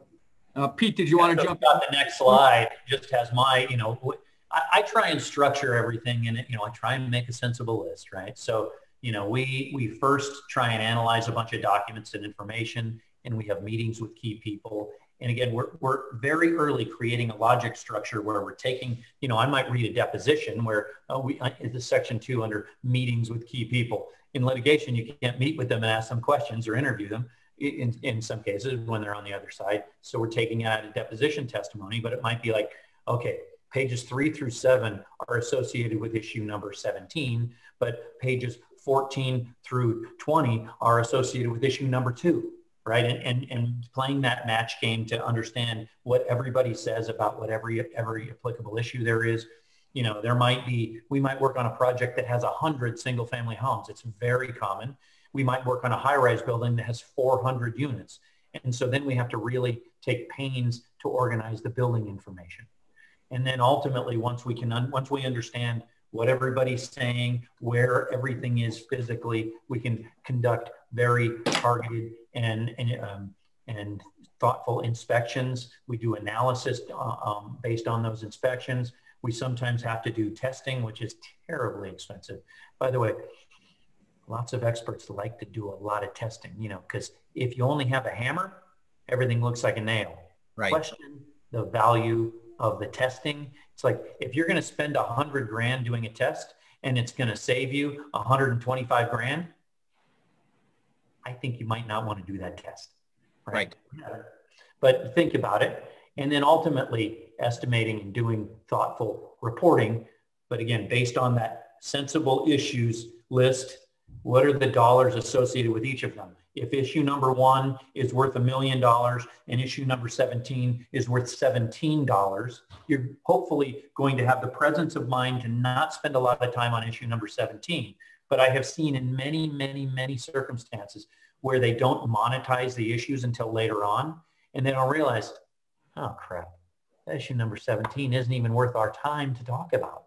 uh, Pete, did you yeah, want to so jump? On the next slide just has my, you know, I, I, try and structure everything in it. You know, I try and make a sensible list, right? So, you know, we we first try and analyze a bunch of documents and information, and we have meetings with key people, and again, we're, we're very early creating a logic structure where we're taking, you know, I might read a deposition where uh, we, uh, this section two under meetings with key people. In litigation, you can't meet with them and ask them questions or interview them. in, in some cases when they're on the other side. So we're taking out a deposition testimony, but it might be like, okay, pages three through seven are associated with issue number 17, but pages 14 through 20 are associated with issue number two, right? And, and, and playing that match game to understand what everybody says about what every, every applicable issue there is. You know, there might be, we might work on a project that has 100 single family homes. It's very common. We might work on a high-rise building that has 400 units. And so then we have to really take pains to organize the building information. And then ultimately, once we can, once we understand what everybody's saying, where everything is physically, we can conduct very targeted and and, um, and thoughtful inspections. We do analysis uh, um, based on those inspections. We sometimes have to do testing, which is terribly expensive. By the way, lots of experts like to do a lot of testing, you know, because if you only have a hammer, everything looks like a nail. Right. Question the value of the testing. It's like if you're going to spend a hundred grand doing a test and it's going to save you 125 grand, I think you might not want to do that test. Right. right. But think about it. And then ultimately estimating and doing thoughtful reporting. But again, based on that sensible issues list, what are the dollars associated with each of them? If issue number one is worth a million dollars and issue number 17 is worth $17, you're hopefully going to have the presence of mind to not spend a lot of time on issue number 17. But I have seen in many, many, many circumstances where they don't monetize the issues until later on. And they don't realize, oh crap, issue number 17 isn't even worth our time to talk about.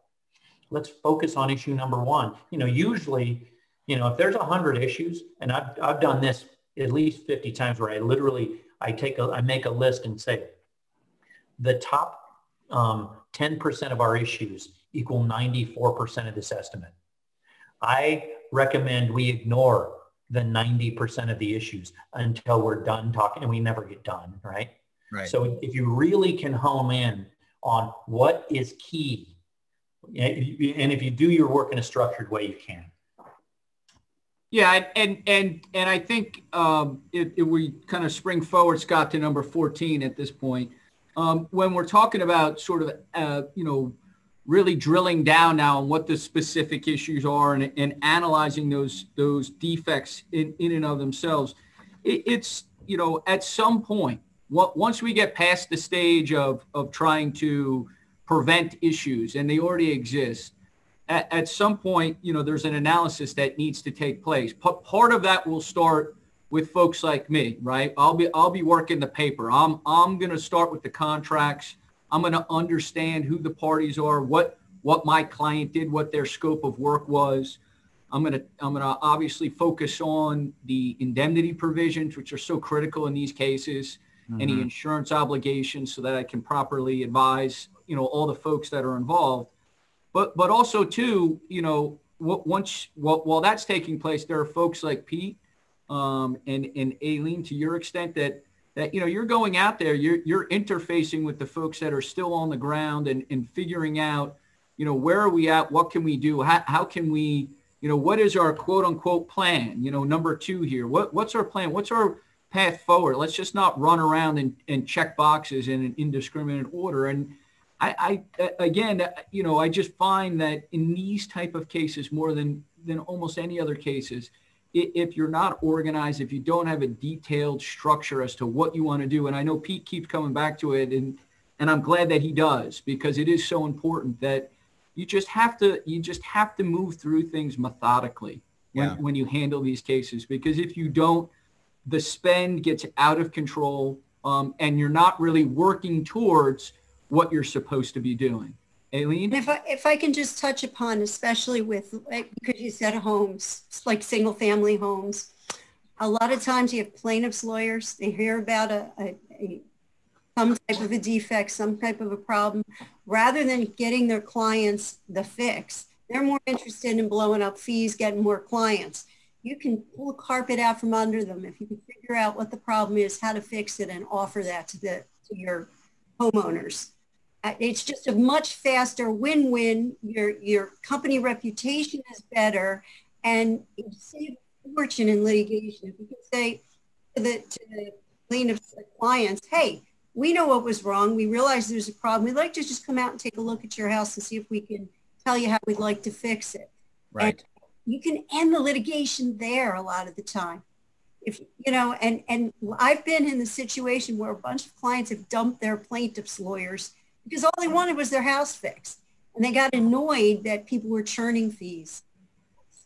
Let's focus on issue number one. You know, usually you know, if there's a hundred issues, and I've, I've done this at least 50 times where I literally, I take a, I make a list and say, the top um, 10% of our issues equal 94% of this estimate. I recommend we ignore the 90% of the issues until we're done talking and we never get done, right? Right. So if you really can home in on what is key, and if you do your work in a structured way, you can. Yeah, and and and I think um, if, if, we kind of spring forward, Scott, to number 14 at this point, um, when we're talking about sort of, uh, you know, really drilling down now on what the specific issues are and, and analyzing those those defects in, in and of themselves, it, it's, you know, at some point, what, once we get past the stage of, of trying to prevent issues, and they already exist, at, at some point, you know, there's an analysis that needs to take place. P- part of that will start with folks like me, right? I'll be I'll be working the paper. I'm I'm going to start with the contracts. I'm going to understand who the parties are, what what my client did, what their scope of work was. I'm going to I'm going to obviously focus on the indemnity provisions, which are so critical in these cases, mm-hmm. any insurance obligations, so that I can properly advise you know all the folks that are involved. But but also too, you know, once while, while that's taking place, there are folks like Pete um, and and Aileen, to your extent that that you know you're going out there, you're you're interfacing with the folks that are still on the ground and and figuring out, you know, where are we at? What can we do? How how can we you know, what is our quote unquote plan? You know, number two here. What what's our plan? What's our path forward? Let's just not run around and, and check boxes in an indiscriminate order. And I, I again, you know, I just find that in these type of cases, more than than almost any other cases, if you're not organized, if you don't have a detailed structure as to what you want to do, and I know Pete keeps coming back to it, and and I'm glad that he does because it is so important that you just have to you just have to move through things methodically when, yeah. when you handle these cases because if you don't, the spend gets out of control, um, and you're not really working towards what you're supposed to be doing. If I, if I can just touch upon, especially with, because you said homes, like single family homes, a lot of times you have plaintiffs lawyers, they hear about a, a, a some type of a defect, some type of a problem, rather than getting their clients the fix. They're more interested in blowing up fees, getting more clients. You can pull the carpet out from under them if you can figure out what the problem is, how to fix it, and offer that to the to your homeowners. Uh, it's just a much faster win-win. Your your company reputation is better, and you save a fortune in litigation. If you can say, to the, to the plaintiff's clients, hey, we know what was wrong. We realize there's a problem. We'd like to just come out and take a look at your house and see if we can tell you how we'd like to fix it. Right. And you can end the litigation there a lot of the time. If you know, and and I've been in the situation where a bunch of clients have dumped their plaintiffs' lawyers because all they wanted was their house fixed, and they got annoyed that people were churning fees.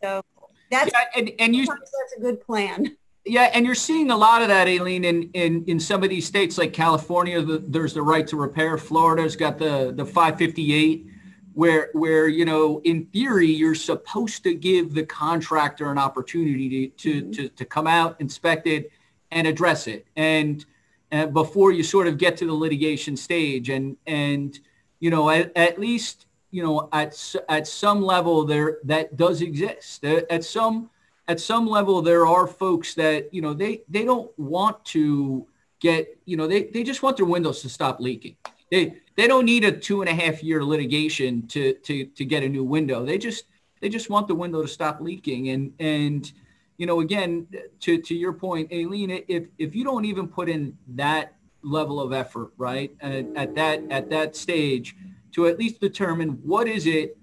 So that's yeah, and, and you that's a good plan. Yeah, and you're seeing a lot of that, Aileen, in, in, in some of these states like California, the, there's the right to repair. Florida's got the, the 558 where, where, you know, in theory, you're supposed to give the contractor an opportunity to, to, to, to come out, inspect it, and address it. And Uh, before you sort of get to the litigation stage. And, and, you know, at, at least, you know, at, at some level there, that does exist. Uh, at some, at some level there are folks that you know they they don't want to get you know they, they just want their windows to stop leaking. They they don't need a two and a half year litigation to to to get a new window. They just they just want the window to stop leaking. And and you know again to to your point aileen if if you don't even put in that level of effort right at, at that at that stage to at least determine what is it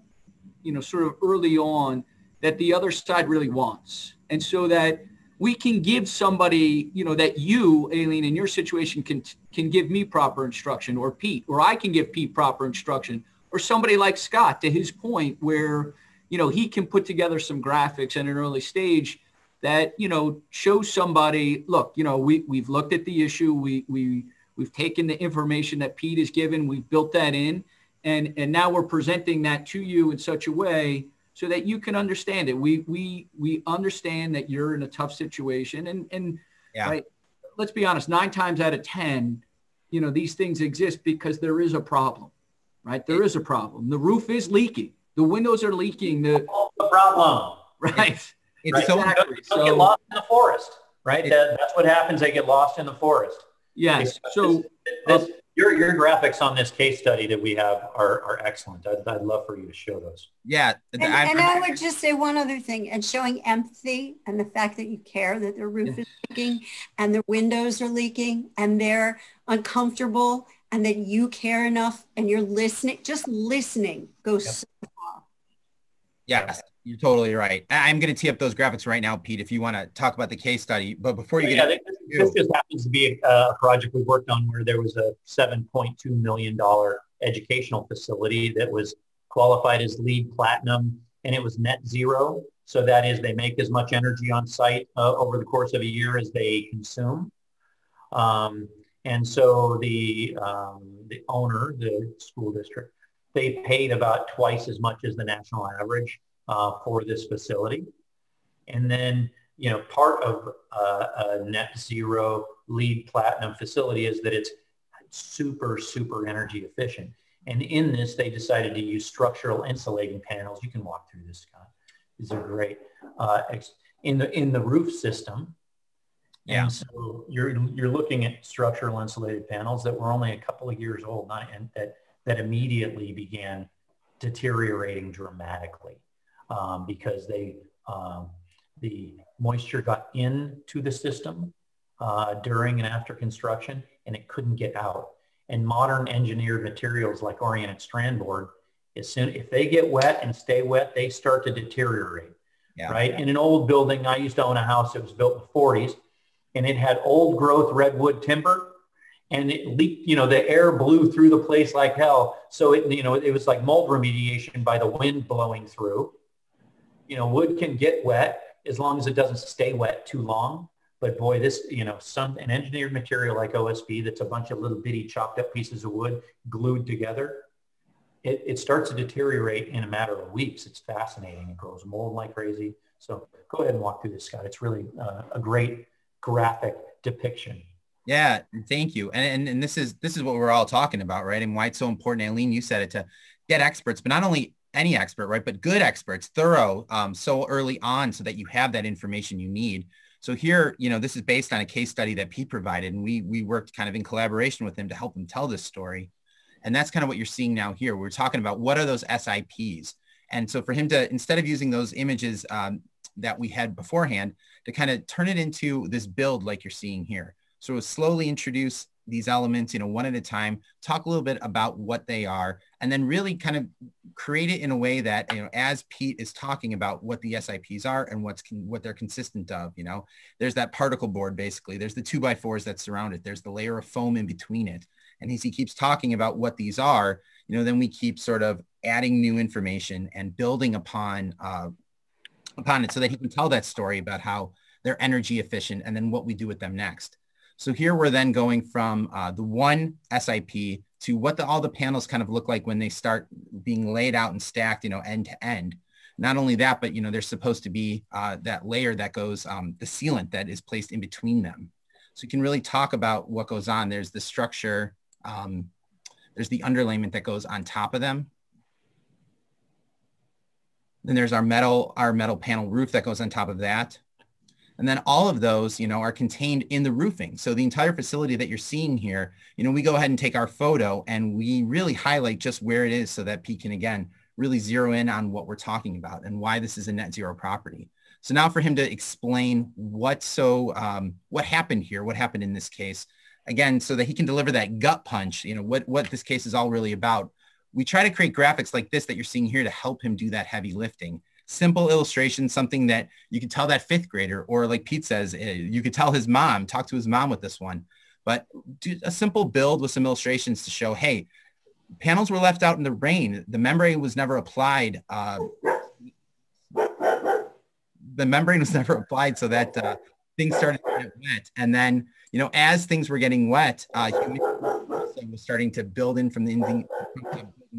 you know sort of early on that the other side really wants. And so that we can give somebody, you know, that you, Aileen, in your situation can can give me proper instruction or Pete, or I can give Pete proper instruction or somebody like Scott to his point where, you know, he can put together some graphics at an early stage that, you know, shows somebody, look, you know, we, we've looked at the issue. We, we, we've taken the information that Pete has given. We've built that in. And, and now we're presenting that to you in such a way so that you can understand it. We we we understand that you're in a tough situation, and and yeah. right. Let's be honest. Nine times out of ten, you know these things exist because there is a problem, right? There is a problem. The roof is leaking. The windows are leaking. The, the problem, right? It's right. so, exactly. so get lost in the forest, right? It, that's what happens. They get lost in the forest. Yes. So this, uh, this, your, your graphics on this case study that we have are, are excellent. I'd, I'd love for you to show those. Yeah. And, and, I would just say one other thing and showing empathy and the fact that you care that their roof is leaking and their windows are leaking and they're uncomfortable and that you care enough and you're listening, just listening goes yep. so far. Yes. You're totally right. I'm going to tee up those graphics right now, Pete, if you want to talk about the case study. But before you yeah, get yeah, this, this just happens to be a, a, project we worked on where there was a $7.2 million educational facility that was qualified as LEED platinum and it was net zero. So that is they make as much energy on site uh, over the course of a year as they consume. Um, and so the, um, the owner, the school district, they paid about twice as much as the national average uh, for this facility. And then, you know, part of uh, a net zero LEED platinum facility is that it's super, super energy efficient. And in this, they decided to use structural insulating panels. You can walk through this, Scott. These are great. Uh, in the in the roof system. Yeah. And so you're you're looking at structural insulated panels that were only a couple of years old, not, and that that immediately began deteriorating dramatically um, because they um, the moisture got into the system uh, during and after construction and it couldn't get out. And modern engineered materials like oriented strand board, as soon if they get wet and stay wet, they start to deteriorate. Yeah. Right. In an old building, I used to own a house that was built in the 40s and it had old growth redwood timber and it leaked, you know, the air blew through the place like hell. So it, you know, it was like mold remediation by the wind blowing through you know, wood can get wet as long as it doesn't stay wet too long. But boy, this, you know, some an engineered material like OSB that's a bunch of little bitty chopped up pieces of wood glued together, it, it starts to deteriorate in a matter of weeks. It's fascinating. It grows mold like crazy. So go ahead and walk through this, Scott. It's really uh, a great graphic depiction. Yeah, thank you. And, and and this is this is what we're all talking about, right? And why it's so important. Aileen, you said it to get experts, but not only any expert, right? But good experts, thorough, um, so early on so that you have that information you need. So here, you know, this is based on a case study that Pete provided and we, we worked kind of in collaboration with him to help him tell this story. And that's kind of what you're seeing now here. We're talking about what are those SIPs? And so for him to, instead of using those images um, that we had beforehand to kind of turn it into this build like you're seeing here. So slowly introduce these elements, you know, one at a time, talk a little bit about what they are, and then really kind of create it in a way that, you know, as Pete is talking about what the SIPs are and what's con- what they're consistent of, you know, there's that particle board basically, there's the two by fours that surround it, there's the layer of foam in between it. And as he keeps talking about what these are, you know, then we keep sort of adding new information and building upon uh, upon it so that he can tell that story about how they're energy efficient and then what we do with them next. So here we're then going from uh, the one SIP to what the, all the panels kind of look like when they start being laid out and stacked, you know, end to end. Not only that, but, you know, there's supposed to be uh, that layer that goes, um, the sealant that is placed in between them. So you can really talk about what goes on. There's the structure, um, there's the underlayment that goes on top of them. Then there's our metal, our metal panel roof that goes on top of that. And then all of those, you know, are contained in the roofing. So the entire facility that you're seeing here, you know, we go ahead and take our photo and we really highlight just where it is so that Pete can, again, really zero in on what we're talking about and why this is a net zero property. So now for him to explain what so um, what happened here, what happened in this case, again, so that he can deliver that gut punch, you know, what, what this case is all really about. We try to create graphics like this that you're seeing here to help him do that heavy lifting simple illustration, something that you could tell that fifth grader, or like Pete says, eh, you could tell his mom, talk to his mom with this one. But do a simple build with some illustrations to show, hey, panels were left out in the rain. The membrane was never applied. Uh, the membrane was never applied so that uh, things started to get wet. And then, you know, as things were getting wet, uh, was starting to build in from the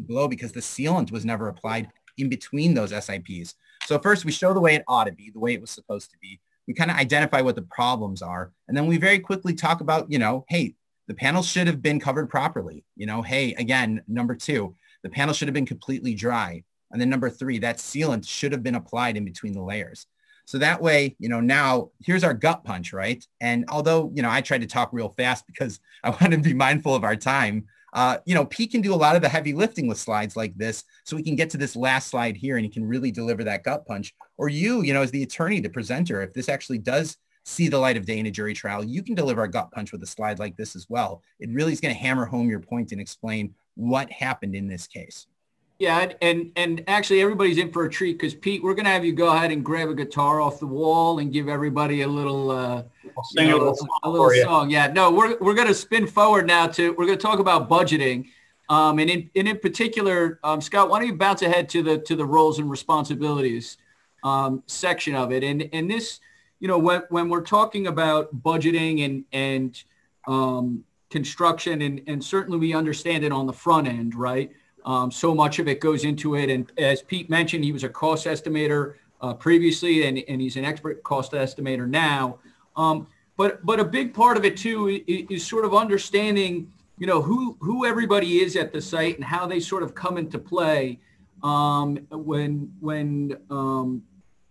below because the sealant was never applied in between those SIPs. So first we show the way it ought to be, the way it was supposed to be. We kind of identify what the problems are. And then we very quickly talk about, you know, hey, the panel should have been covered properly. You know, hey, again, number two, the panel should have been completely dry. And then number three, that sealant should have been applied in between the layers. So that way, you know, now here's our gut punch, right? And although, you know, I tried to talk real fast because I want to be mindful of our time, uh, you know, Pete can do a lot of the heavy lifting with slides like this. So we can get to this last slide here and he can really deliver that gut punch. Or you, you know, as the attorney, the presenter, if this actually does see the light of day in a jury trial, you can deliver a gut punch with a slide like this as well. It really is going to hammer home your point and explain what happened in this case. Yeah, and and actually everybody's in for a treat because Pete, we're gonna have you go ahead and grab a guitar off the wall and give everybody a little uh, sing know, a little, a little song. Yeah, no, we're we're gonna spin forward now to we're gonna talk about budgeting, um, and in and in particular, um, Scott, why don't you bounce ahead to the to the roles and responsibilities um, section of it, and and this, you know, when when we're talking about budgeting and and um, construction, and and certainly we understand it on the front end, right? Um, so much of it goes into it. And as Pete mentioned, he was a cost estimator uh, previously, and, and he's an expert cost estimator now. Um, but but a big part of it too is, is, sort of understanding, you know, who who everybody is at the site and how they sort of come into play um, when when um,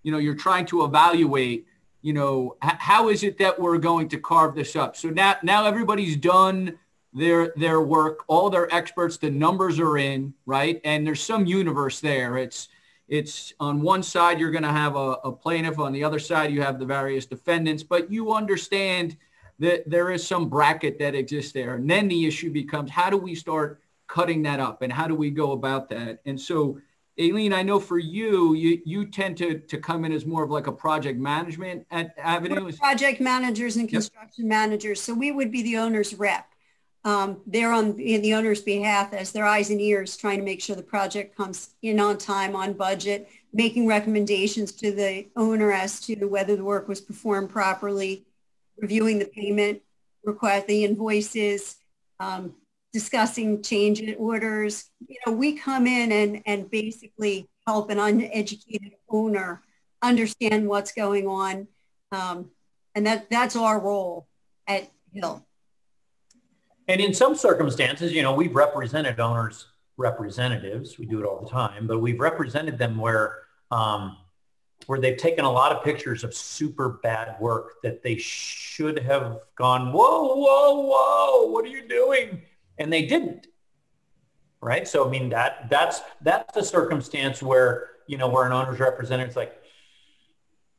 you know you're trying to evaluate. You know, how is it that we're going to carve this up? So now now everybody's done their their work, all their experts, the numbers are in, right? And there's some universe there. It's it's on one side you're going to have a, a plaintiff, on the other side you have the various defendants, but you understand that there is some bracket that exists there. And then the issue becomes how do we start cutting that up and how do we go about that? And so Aileen, I know for you, you you tend to to come in as more of like a project management at Avenue. We're project managers and construction yep. managers. So we would be the owner's rep um, they're on in the owner's behalf as their eyes and ears trying to make sure the project comes in on time, on budget, making recommendations to the owner as to whether the work was performed properly, reviewing the payment request, the invoices, um, discussing change orders. You know, we come in and, and basically help an uneducated owner understand what's going on. Um, and that, that's our role at Hill. And in some circumstances, you know, we've represented owners' representatives. We do it all the time, but we've represented them where um, where they've taken a lot of pictures of super bad work that they should have gone, whoa, whoa, whoa, what are you doing? And they didn't. Right. So I mean that that's that's the circumstance where, you know, where an owner's representative is like,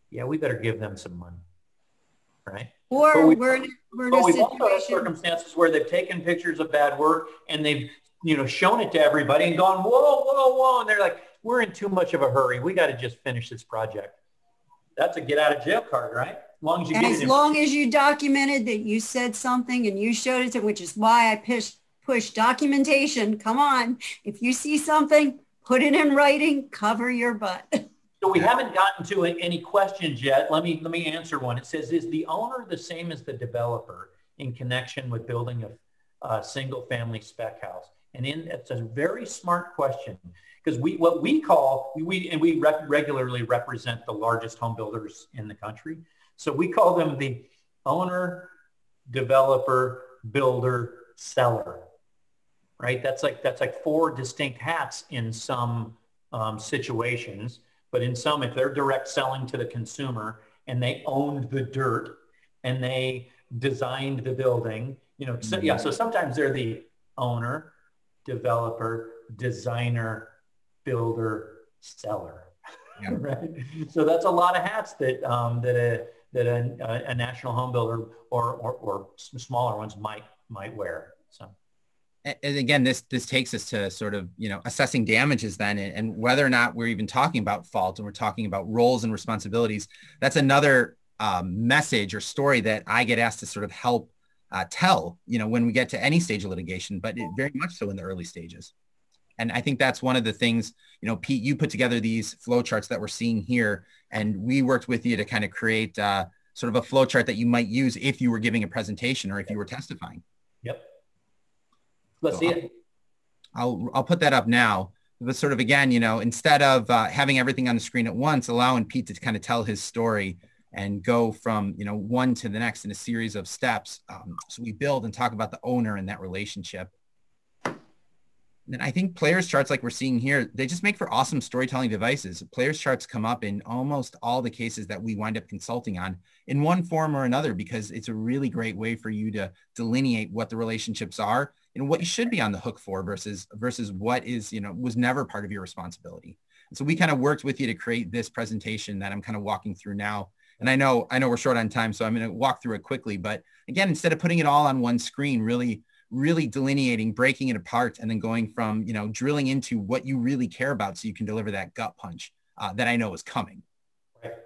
yeah, we better give them some money, right? Or we, we're, we're we've also had circumstances where they've taken pictures of bad work and they've, you know, shown it to everybody and gone, whoa, whoa, whoa. And they're like, we're in too much of a hurry. We got to just finish this project. That's a get out of jail card, right? As long as you as long as you documented that you said something and you showed it to, which is why I push push documentation. Come on, if you see something, put it in writing. Cover your butt. So we haven't gotten to any questions yet. Let me let me answer one. It says, is the owner the same as the developer in connection with building a, a single family spec house? And in, it's a very smart question because we what we call we and we rep, regularly represent the largest home builders in the country. So we call them the owner, developer, builder, seller. Right? That's like that's like four distinct hats in some um, situations. But in some, if they're direct selling to the consumer and they owned the dirt and they designed the building, you know, so, yeah, so sometimes they're the owner, developer, designer, builder, seller. Yeah. right. So that's a lot of hats that um, that a that a, a national home builder or, or, or smaller ones might might wear. So and again, this this takes us to sort of you know assessing damages then, and, whether or not we're even talking about fault and we're talking about roles and responsibilities. That's another um, message or story that I get asked to sort of help uh, tell. You know, when we get to any stage of litigation, but it, very much so in the early stages. And I think that's one of the things. You know, Pete, you put together these flow charts that we're seeing here, and we worked with you to kind of create uh, sort of a flow chart that you might use if you were giving a presentation or if you were testifying. Yep. Let's so see it. I'll, I'll put that up now. But sort of again, you know, instead of uh, having everything on the screen at once, allowing Pete to kind of tell his story and go from, you know, one to the next in a series of steps. Um, so we build and talk about the owner and that relationship. And I think players charts like we're seeing here, they just make for awesome storytelling devices. Players charts come up in almost all the cases that we wind up consulting on in one form or another because it's a really great way for you to delineate what the relationships are and what you should be on the hook for versus versus what is, you know, was never part of your responsibility. And so we kind of worked with you to create this presentation that I'm kind of walking through now. And I know I know we're short on time, so I'm going to walk through it quickly. But again, instead of putting it all on one screen, really really delineating, breaking it apart, and then going from, you know, drilling into what you really care about so you can deliver that gut punch uh, that I know is coming.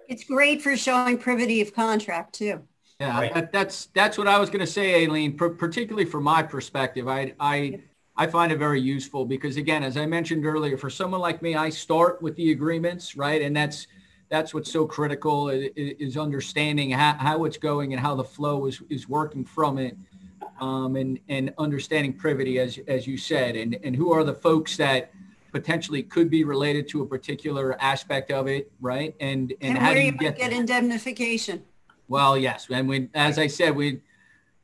It's great for showing privity of contract too. Yeah, right. that, that's that's what I was going to say, Aileen. particularly from my perspective, I I I find it very useful because again, as I mentioned earlier, for someone like me, I start with the agreements, right, and that's that's what's so critical is, understanding how, how it's going and how the flow is is working from it um, and and understanding privity, as as you said, and and who are the folks that potentially could be related to a particular aspect of it, right? And and, and how do you get, get indemnification? Well, yes, and we, as I said, we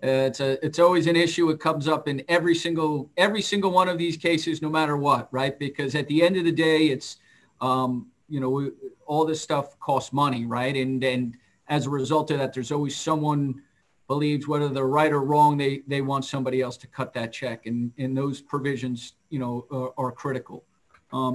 uh, it's a it's always an issue. It comes up in every single every single one of these cases, no matter what, right? Because at the end of the day, it's um, you know we, all this stuff costs money, right? And and as a result of that, there's always someone believes whether they're right or wrong, they, they want somebody else to cut that check. And, and those provisions, you know, are, are critical. Um,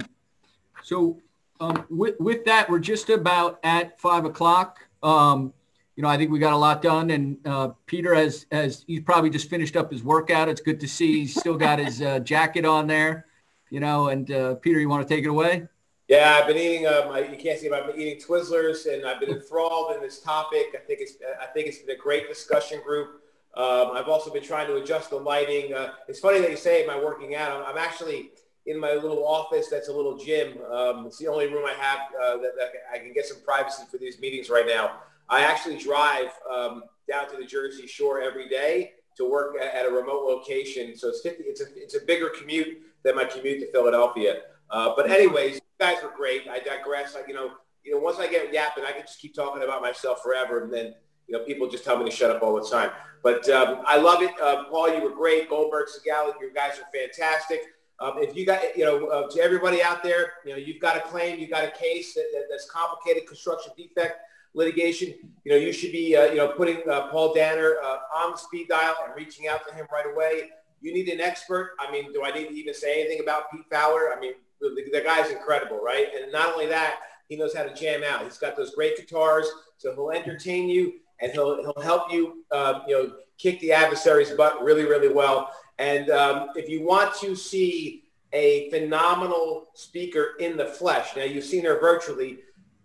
so um, with, with that, we're just about at five o'clock. Um, you know, I think we got a lot done. And uh, Peter has, has, he's probably just finished up his workout. It's good to see he's still got his uh, jacket on there, you know, and uh, Peter, you want to take it away? Yeah, I've been eating. Um, you can't see, but I've been eating Twizzlers, and I've been enthralled in this topic. I think it's. I think it's been a great discussion group. Um, I've also been trying to adjust the lighting. Uh, it's funny that you say, my working out?" I'm, I'm, actually in my little office. That's a little gym. Um, it's the only room I have uh, that, that, I can get some privacy for these meetings right now. I actually drive um, down to the Jersey Shore every day to work at, a remote location. So it's 50. It's a it's a bigger commute than my commute to Philadelphia. Uh, but anyways, guys were great. I digress. I, you know, you know, once I get yapping, I can just keep talking about myself forever, and then you know, people just tell me to shut up all the time. But um, I love it, uh, Paul. You were great. Goldberg, Segalla, you guys are fantastic. Um, if you got, you know, uh, to everybody out there, you know, you've got a claim, you've got a case that, that, that's complicated construction defect litigation. You know, you should be, uh, you know, putting uh, Paul Danner uh, on the speed dial and reaching out to him right away. You need an expert. I mean, do I need to even say anything about Pete Fowler? I mean, the, the guy's incredible, right? And not only that, he knows how to jam out. He's got those great guitars, so he'll entertain you and he'll he'll help you, uh, you know, kick the adversary's butt really, really well. And um, if you want to see a phenomenal speaker in the flesh, now you've seen her virtually,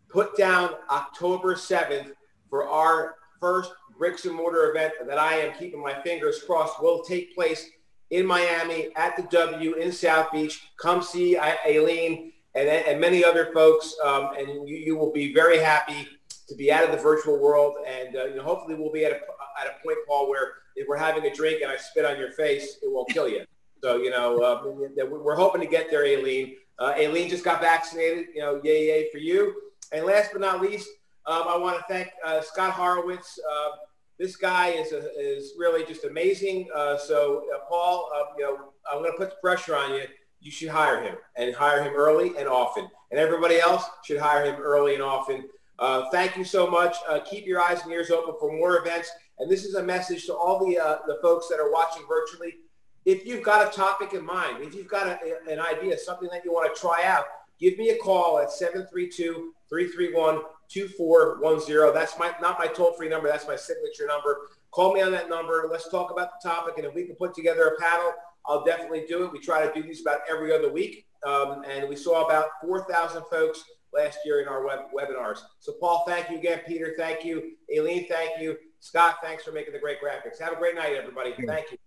put down October 7th for our first bricks and mortar event that I am keeping my fingers crossed will take place in Miami at the W in South Beach. Come see Aileen and, and many other folks, um, and you, you will be very happy to be out of the virtual world. And uh, you know, hopefully we'll be at a, at a point, Paul, where if we're having a drink and I spit on your face, it won't kill you. So, you know, uh, we're hoping to get there, Aileen. Uh, Aileen just got vaccinated, you know, yay, yay for you. And last but not least, um, I want to thank uh, Scott Horwitz. Uh, this guy is, a, is really just amazing. Uh, so, uh, Paul, you know, I'm going to put the pressure on you. You should hire him and hire him early and often. And everybody else should hire him early and often. Uh, thank you so much. Uh, keep your eyes and ears open for more events. And this is a message to all the, uh, the folks that are watching virtually. If you've got a topic in mind, if you've got a, an idea, something that you want to try out, give me a call at 732-331-2410. That's my not my toll-free number. That's my signature number. Call me on that number. Let's talk about the topic. And if we can put together a panel, I'll definitely do it. We try to do these about every other week. Um, and we saw about 4,000 folks last year in our web, webinars. So Paul, thank you again. Peter, thank you. Aileen, thank you. Scott, thanks for making the great graphics. Have a great night, everybody. Thank you.